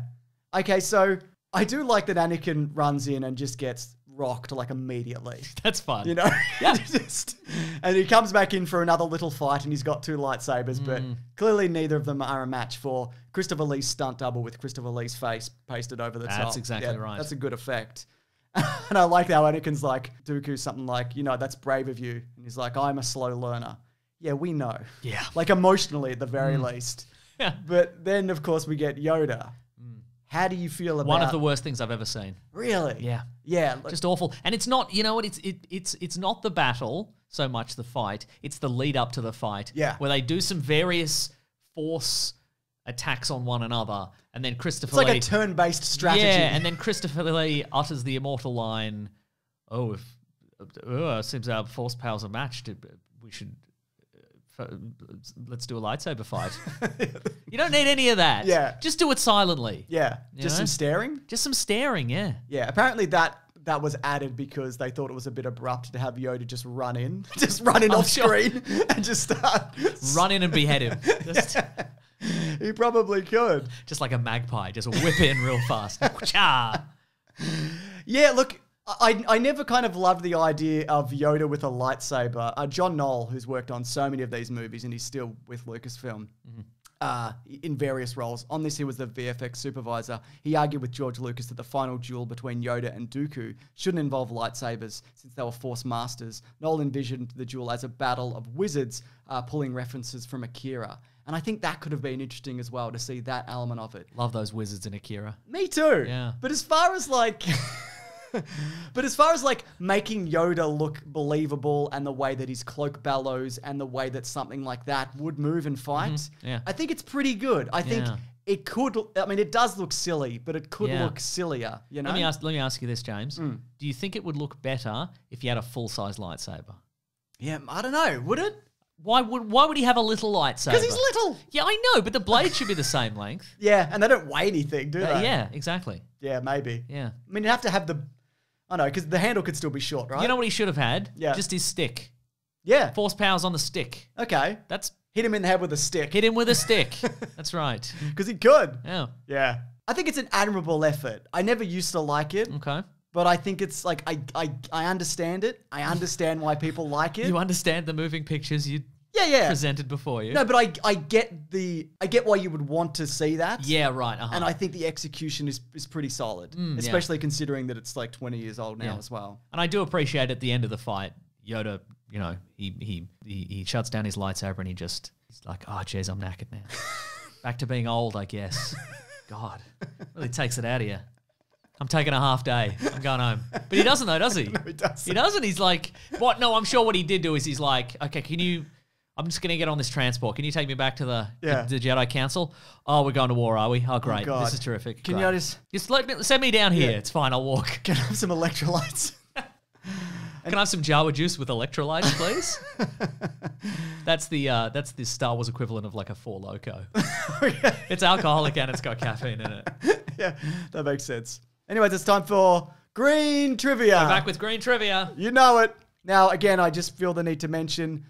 [SPEAKER 1] Okay, so I do like that Anakin runs in and just gets rocked like immediately.
[SPEAKER 2] That's fun.
[SPEAKER 1] You know?
[SPEAKER 2] Yeah.
[SPEAKER 1] just and he comes back in for another little fight and he's got two lightsabers, but
[SPEAKER 2] Mm.
[SPEAKER 1] clearly neither of them are a match for Christopher Lee's stunt double with Christopher Lee's face pasted over the top.
[SPEAKER 2] That's exactly
[SPEAKER 1] Yeah,
[SPEAKER 2] right.
[SPEAKER 1] That's a good effect. and I like how Anakin's like, Dooku something like, you know, that's brave of you. And he's like, I'm a slow learner. Yeah, we know.
[SPEAKER 2] Yeah.
[SPEAKER 1] Like emotionally at the very
[SPEAKER 2] Mm.
[SPEAKER 1] least.
[SPEAKER 2] Yeah.
[SPEAKER 1] But then of course we get Yoda. How do you feel about
[SPEAKER 2] One of the worst things I've ever seen.
[SPEAKER 1] Really?
[SPEAKER 2] Yeah.
[SPEAKER 1] Yeah. like-
[SPEAKER 2] Just awful. And it's not, you know what, it's it, it's it's not the battle so much the fight. It's the lead up to the fight.
[SPEAKER 1] Yeah.
[SPEAKER 2] Where they do some various force attacks on one another and then Christopher
[SPEAKER 1] it's like
[SPEAKER 2] Lee
[SPEAKER 1] a turn-based strategy.
[SPEAKER 2] Yeah, and then Christopher Lee utters the immortal line, "Oh, if uh, seems our force powers are matched, we should uh, f- let's do a lightsaber fight." you don't need any of that.
[SPEAKER 1] Yeah.
[SPEAKER 2] just do it silently.
[SPEAKER 1] yeah,
[SPEAKER 2] You
[SPEAKER 1] just
[SPEAKER 2] know?
[SPEAKER 1] some staring.
[SPEAKER 2] Just some staring. Yeah,
[SPEAKER 1] Yeah, apparently that that was added because they thought it was a bit abrupt to have Yoda just run in, just run in
[SPEAKER 2] I'm
[SPEAKER 1] off
[SPEAKER 2] sure.
[SPEAKER 1] screen and just start.
[SPEAKER 2] run in and behead him. Just,
[SPEAKER 1] He probably could.
[SPEAKER 2] just like a magpie, just whip in real fast. Cha.
[SPEAKER 1] Yeah, look, I, I never kind of loved the idea of Yoda with a lightsaber. Uh, John Knoll, who's worked on so many of these movies and he's still with Lucasfilm uh, in various roles. On this, he was the VFX supervisor. He argued with George Lucas that the final duel between Yoda and Dooku shouldn't involve lightsabers since they were Force masters. Knoll envisioned the duel as a battle of wizards, uh, pulling references from Akira. And I think that could have been interesting as well to see that element of it.
[SPEAKER 2] Love those wizards in Akira.
[SPEAKER 1] Me too.
[SPEAKER 2] Yeah.
[SPEAKER 1] But as far as like But as far as like making Yoda look believable and the way that his cloak bellows and the way that something like that would move and fight,
[SPEAKER 2] Mm-hmm. Yeah.
[SPEAKER 1] I think it's pretty good. I think
[SPEAKER 2] Yeah.
[SPEAKER 1] it could I mean it does look silly, but it could
[SPEAKER 2] Yeah.
[SPEAKER 1] look sillier, you know?
[SPEAKER 2] Let me ask. Let me ask you this, James.
[SPEAKER 1] Mm.
[SPEAKER 2] Do you think it would look better if you had a full size lightsaber?
[SPEAKER 1] yeah, I don't know. Would it?
[SPEAKER 2] Why would Why would he have a little lightsaber?
[SPEAKER 1] Because he's little.
[SPEAKER 2] Yeah, I know, but the blade should be the same length.
[SPEAKER 1] Yeah, and they don't weigh anything, do
[SPEAKER 2] Uh,
[SPEAKER 1] they?
[SPEAKER 2] yeah, exactly.
[SPEAKER 1] Yeah, maybe.
[SPEAKER 2] Yeah.
[SPEAKER 1] I mean, you have to have the. I know, because the handle could still be short, right?
[SPEAKER 2] You know what he should have had?
[SPEAKER 1] Yeah.
[SPEAKER 2] Just his stick.
[SPEAKER 1] yeah.
[SPEAKER 2] Force powers on the stick.
[SPEAKER 1] Okay.
[SPEAKER 2] That's
[SPEAKER 1] Hit him in the head with a stick.
[SPEAKER 2] hit him with a stick. That's right.
[SPEAKER 1] Because he could.
[SPEAKER 2] Yeah.
[SPEAKER 1] Yeah. I think it's an admirable effort. I never used to like it,
[SPEAKER 2] Okay.
[SPEAKER 1] but I think it's like I I, I understand it. I understand why people like it.
[SPEAKER 2] You understand the moving pictures you
[SPEAKER 1] yeah, yeah.
[SPEAKER 2] presented before you.
[SPEAKER 1] No, but I I get the I get why you would want to see that.
[SPEAKER 2] Yeah, right. Uh-huh.
[SPEAKER 1] And I think the execution is, is pretty solid,
[SPEAKER 2] yeah.
[SPEAKER 1] especially considering that it's like 20 years old now
[SPEAKER 2] Yeah.
[SPEAKER 1] as well.
[SPEAKER 2] And I do appreciate at the end of the fight, Yoda, you know, he he he, he shuts down his lightsaber and he just he's like, oh jeez, I'm knackered now. Back to being old, I guess. God, really takes it out of you. I'm taking a half day. I'm going home. But he doesn't though, does he?
[SPEAKER 1] he doesn't.
[SPEAKER 2] He doesn't. He's like, what? No, I'm sure what he did do is he's like, okay, can you? I'm just gonna get on this transport. Can you take me back to the
[SPEAKER 1] Yeah.
[SPEAKER 2] the, the Jedi Council? Oh, we're going to war, are we? Oh, great.
[SPEAKER 1] God.
[SPEAKER 2] this is terrific.
[SPEAKER 1] Can
[SPEAKER 2] Great.
[SPEAKER 1] you just
[SPEAKER 2] just let me send me down here?
[SPEAKER 1] Yeah.
[SPEAKER 2] It's fine. I'll walk.
[SPEAKER 1] can I have some electrolytes?
[SPEAKER 2] Can I have some Jawa juice with electrolytes, please? that's the uh, that's the Star Wars equivalent of like a Four Loco. It's alcoholic and it's got caffeine in it.
[SPEAKER 1] yeah, that makes sense. Anyways, it's time for green trivia.
[SPEAKER 2] Back with green trivia.
[SPEAKER 1] You know it. Now, again, I just feel the need to mention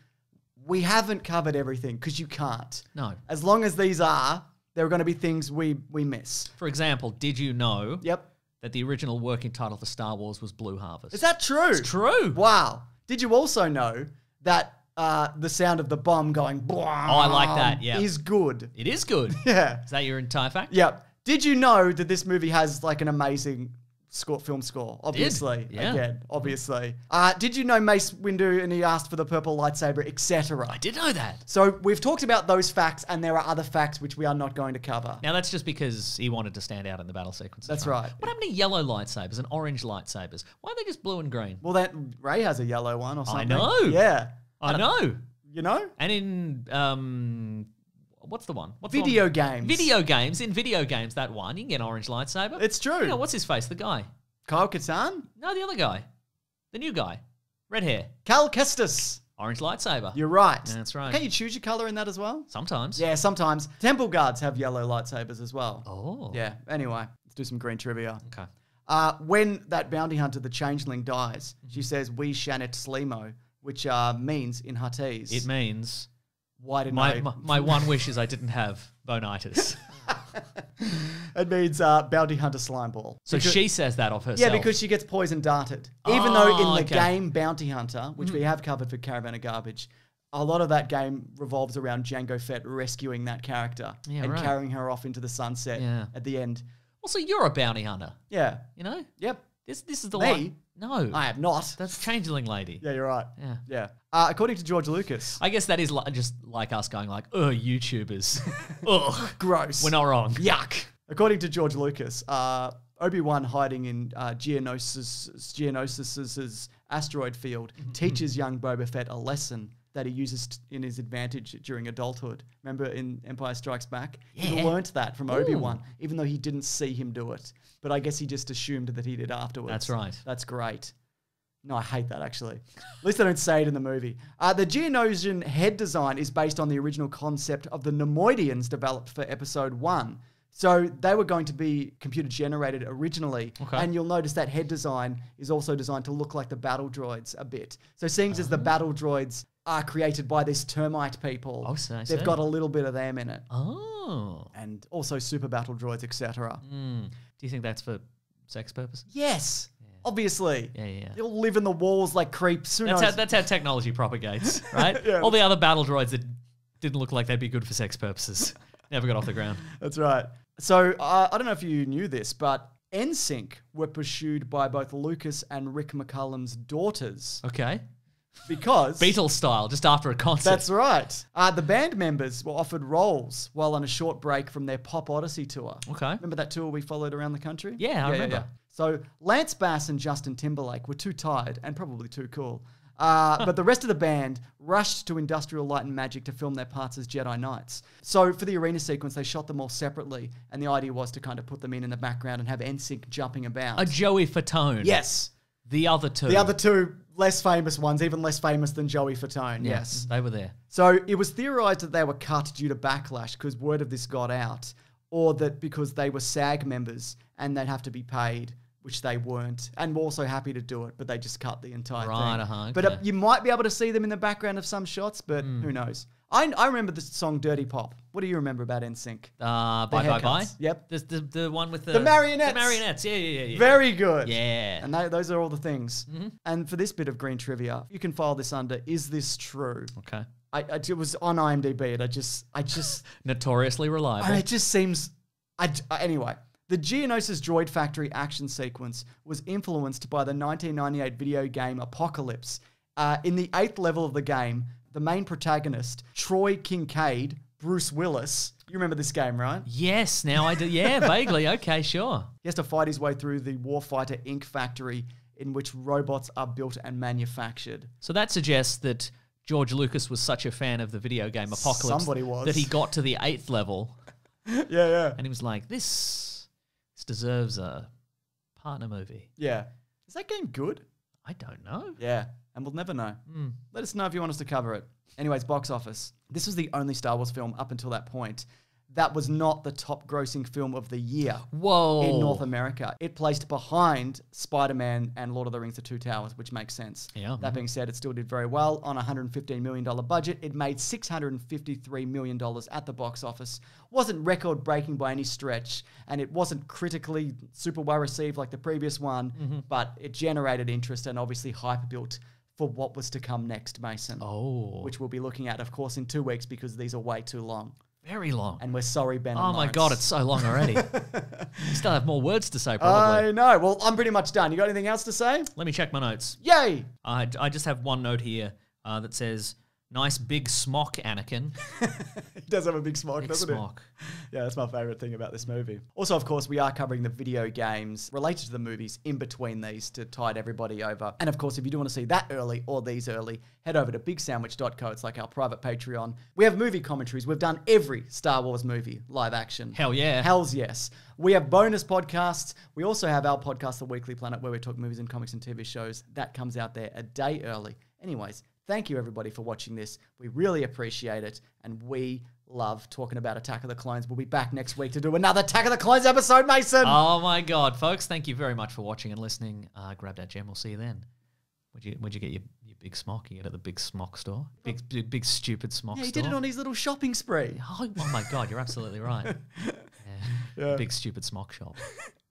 [SPEAKER 1] we haven't covered everything because you can't.
[SPEAKER 2] No.
[SPEAKER 1] As long as these are, there are going to be things we we miss.
[SPEAKER 2] For example, did you know
[SPEAKER 1] Yep.
[SPEAKER 2] that the original working title for Star Wars was Blue Harvest?
[SPEAKER 1] Is that true?
[SPEAKER 2] It's true.
[SPEAKER 1] Wow. Did you also know that uh, the sound of the bomb going oh,
[SPEAKER 2] I like that, yeah.
[SPEAKER 1] is good?
[SPEAKER 2] It is good.
[SPEAKER 1] Yeah.
[SPEAKER 2] Is that your entire fact?
[SPEAKER 1] Yep. Did you know that this movie has like an amazing score, film score? Obviously,
[SPEAKER 2] yeah.
[SPEAKER 1] again, obviously. Uh, did you know Mace Windu and he asked for the purple lightsaber, etc.
[SPEAKER 2] I did know that.
[SPEAKER 1] So we've talked about those facts, and there are other facts which we are not going to cover.
[SPEAKER 2] Now that's just because he wanted to stand out in the battle sequences.
[SPEAKER 1] That's right.
[SPEAKER 2] What happened to yellow lightsabers and orange lightsabers? Why are they just blue and green?
[SPEAKER 1] Well, that Rey has a yellow one or something.
[SPEAKER 2] I know.
[SPEAKER 1] Yeah.
[SPEAKER 2] I know.
[SPEAKER 1] You know,
[SPEAKER 2] And in um, what's the one? What's the
[SPEAKER 1] video
[SPEAKER 2] one?
[SPEAKER 1] games.
[SPEAKER 2] Video games. In video games, that one you can get an orange lightsaber.
[SPEAKER 1] It's true.
[SPEAKER 2] You know, what's his face? The guy.
[SPEAKER 1] Kyle Katarn,
[SPEAKER 2] No, the other guy. The new guy. Red hair.
[SPEAKER 1] Cal Kestis.
[SPEAKER 2] Orange lightsaber.
[SPEAKER 1] You're right.
[SPEAKER 2] That's right.
[SPEAKER 1] Can you choose your color in that as well?
[SPEAKER 2] Sometimes.
[SPEAKER 1] Yeah, sometimes. Temple guards have yellow lightsabers as well.
[SPEAKER 2] Oh.
[SPEAKER 1] Yeah. Anyway, let's do some green trivia.
[SPEAKER 2] Okay.
[SPEAKER 1] Uh, when that bounty hunter, the changeling, dies, she says, "We Shannet Slimo," which uh, means in Huttese.
[SPEAKER 2] It means
[SPEAKER 1] why didn't
[SPEAKER 2] my,
[SPEAKER 1] I?
[SPEAKER 2] my my one wish is I didn't have bonitis.
[SPEAKER 1] it means uh, bounty hunter slime ball.
[SPEAKER 2] So
[SPEAKER 1] Because-
[SPEAKER 2] she says that of herself.
[SPEAKER 1] Yeah, because she gets poison darted. Even though in
[SPEAKER 2] Oh,
[SPEAKER 1] the
[SPEAKER 2] okay.
[SPEAKER 1] game Bounty Hunter, which we have covered for Caravan of Garbage, a lot of that game revolves around Jango Fett rescuing that character
[SPEAKER 2] Yeah,
[SPEAKER 1] and
[SPEAKER 2] right.
[SPEAKER 1] carrying her off into the sunset
[SPEAKER 2] Yeah.
[SPEAKER 1] at the end.
[SPEAKER 2] Also, you're a bounty hunter.
[SPEAKER 1] Yeah.
[SPEAKER 2] You know.
[SPEAKER 1] Yep.
[SPEAKER 2] This this is the
[SPEAKER 1] Me?
[SPEAKER 2] one. No.
[SPEAKER 1] I am not.
[SPEAKER 2] That's changeling lady.
[SPEAKER 1] yeah, you're right.
[SPEAKER 2] Yeah.
[SPEAKER 1] Yeah. Uh, according to George Lucas,
[SPEAKER 2] I guess that is li- just like us going like, ugh, YouTubers. ugh.
[SPEAKER 1] gross.
[SPEAKER 2] We're not wrong.
[SPEAKER 1] Yuck. According to George Lucas, uh, Obi Wan hiding in uh, Geonosis, Geonosis's asteroid field
[SPEAKER 2] Mm-hmm.
[SPEAKER 1] teaches young Boba Fett a lesson that he uses t- in his advantage during adulthood. Remember in Empire Strikes Back, he
[SPEAKER 2] Yeah.
[SPEAKER 1] learnt that from Obi Wan, even though he didn't see him do it. But I guess he just assumed that he did afterwards.
[SPEAKER 2] That's right.
[SPEAKER 1] That's great. No, I hate that actually. At least they don't say it in the movie. Uh, the Geonosian head design is based on the original concept of the Neimoidians developed for episode one. So they were going to be computer generated originally.
[SPEAKER 2] Okay.
[SPEAKER 1] And you'll notice that head design is also designed to look like the battle droids a bit. So seeing as
[SPEAKER 2] Ah.
[SPEAKER 1] the battle droids are created by this termite people,
[SPEAKER 2] Oh, so
[SPEAKER 1] they've got a little bit of them in it.
[SPEAKER 2] Oh.
[SPEAKER 1] And also super battle droids, etc.
[SPEAKER 2] Mm. Do you think that's for sex purposes?
[SPEAKER 1] Yes, obviously.
[SPEAKER 2] Yeah, yeah. yeah.
[SPEAKER 1] They'll live in the walls like creeps. Who
[SPEAKER 2] That's
[SPEAKER 1] knows?
[SPEAKER 2] how, that's how technology propagates, right?
[SPEAKER 1] Yeah.
[SPEAKER 2] All the other battle droids that didn't look like they'd be good for sex purposes never got off the ground.
[SPEAKER 1] That's right. So uh, I don't know if you knew this, but NSYNC were pursued by both Lucas and Rick McCallum's daughters
[SPEAKER 2] Okay.
[SPEAKER 1] Because
[SPEAKER 2] Beatles style, just after a concert.
[SPEAKER 1] That's right. Uh, the band members were offered roles while on a short break from their Pop Odyssey tour.
[SPEAKER 2] Okay.
[SPEAKER 1] Remember that tour we followed around the country?
[SPEAKER 2] Yeah, I remember.
[SPEAKER 1] So Lance Bass and Justin Timberlake were too tired and probably too cool. Uh, but the rest of the band rushed to Industrial Light and Magic to film their parts as Jedi Knights. So for the arena sequence, they shot them all separately, and the idea was to kind of put them in in the background and have NSYNC jumping about.
[SPEAKER 2] A Joey Fatone.
[SPEAKER 1] yes.
[SPEAKER 2] The other two.
[SPEAKER 1] The other two less famous ones, even less famous than Joey Fatone.
[SPEAKER 2] Yeah,
[SPEAKER 1] Yes.
[SPEAKER 2] They were there.
[SPEAKER 1] So it was theorized that they were cut due to backlash because word of this got out, or that because they were SAG members and they'd have to be paid, which they weren't, and were also happy to do it, but they just cut the entire
[SPEAKER 2] Right,
[SPEAKER 1] thing.
[SPEAKER 2] uh-huh,
[SPEAKER 1] But uh. You might be able to see them in the background of some shots, but who knows? I, I remember the song Dirty Pop. What do you remember about NSYNC?
[SPEAKER 2] Uh, bye bye bye.
[SPEAKER 1] Yep.
[SPEAKER 2] The, the the one with the
[SPEAKER 1] The marionettes.
[SPEAKER 2] The marionettes. Yeah, yeah, yeah. yeah.
[SPEAKER 1] Very good.
[SPEAKER 2] Yeah.
[SPEAKER 1] And tho- those are all the things. And for this bit of green trivia, you can file this under "Is this true?"
[SPEAKER 2] okay.
[SPEAKER 1] I, I it was on IMDb, and I just, I just,
[SPEAKER 2] Notoriously reliable.
[SPEAKER 1] and it just seems. I, uh, anyway, the Geonosis Droid Factory action sequence was influenced by the 1998 video game Apocalypse. Uh, in the eighth level of the game, the main protagonist, Troy Kincaid, Bruce Willis. You remember this game, right?
[SPEAKER 2] yes. Now I do. Yeah, vaguely. Okay, sure.
[SPEAKER 1] He has to fight his way through the Warfighter Inc. factory in which robots are built and manufactured.
[SPEAKER 2] So that suggests that George Lucas was such a fan of the video game Apocalypse
[SPEAKER 1] Somebody was.
[SPEAKER 2] that he got to the eighth level
[SPEAKER 1] yeah, yeah.
[SPEAKER 2] and he was like, "This, this deserves a partner movie."
[SPEAKER 1] Yeah. Is that game good?
[SPEAKER 2] I don't know.
[SPEAKER 1] Yeah. And we'll never know. Let us know if you want us to cover it. Anyways, box office. This was the only Star Wars film up until that point that was not the top grossing film of the year
[SPEAKER 2] Whoa.
[SPEAKER 1] in North America. It placed behind Spider Man and Lord of the Rings The Two Towers, which makes sense.
[SPEAKER 2] Yeah.
[SPEAKER 1] That being said, it still did very well on a $115 million budget. It made $653 million at the box office. Wasn't record breaking by any stretch, and it wasn't critically super well received like the previous one,
[SPEAKER 2] Mm-hmm.
[SPEAKER 1] but it generated interest and obviously hype built for what was to come next, Mason.
[SPEAKER 2] Oh,
[SPEAKER 1] Which we'll be looking at, of course, in two weeks because these are way too long.
[SPEAKER 2] very long.
[SPEAKER 1] And we're sorry, Ben.
[SPEAKER 2] Oh my god, it's so long already. you still have more words to say, probably.
[SPEAKER 1] I know. Well, I'm pretty much done. You got anything else to say?
[SPEAKER 2] Let me check my notes.
[SPEAKER 1] Yay!
[SPEAKER 2] I, I just have one note here uh, that says, "Nice big smock, Anakin."
[SPEAKER 1] He does have a big smock,
[SPEAKER 2] Big
[SPEAKER 1] doesn't
[SPEAKER 2] smock.
[SPEAKER 1] it? Yeah, that's my favorite thing about this movie. Also, of course, we are covering the video games related to the movies in between these to tide everybody over. And of course, if you do want to see that early or these early, head over to bigsandwich.co. It's like our private Patreon. We have movie commentaries. We've done every Star Wars movie live action.
[SPEAKER 2] Hell yeah.
[SPEAKER 1] Hells yes. We have bonus podcasts. We also have our podcast, The Weekly Planet, where we talk movies and comics and TV shows. That comes out there a day early. Anyways, thank you everybody for watching this. We really appreciate it. And we love talking about Attack of the Clones. We'll be back next week to do another Attack of the Clones episode, Mason.
[SPEAKER 2] Oh my god, folks! Thank you very much for watching and listening. Uh, grab that gem. We'll see you then. Where'd you Where'd you get your, your big smock? You get it at the big smock store. Big big, big stupid smock
[SPEAKER 1] yeah, he
[SPEAKER 2] store.
[SPEAKER 1] did it on his little shopping spree.
[SPEAKER 2] Oh, oh my god, you're absolutely right. Yeah.
[SPEAKER 1] Yeah.
[SPEAKER 2] Big stupid smock shop.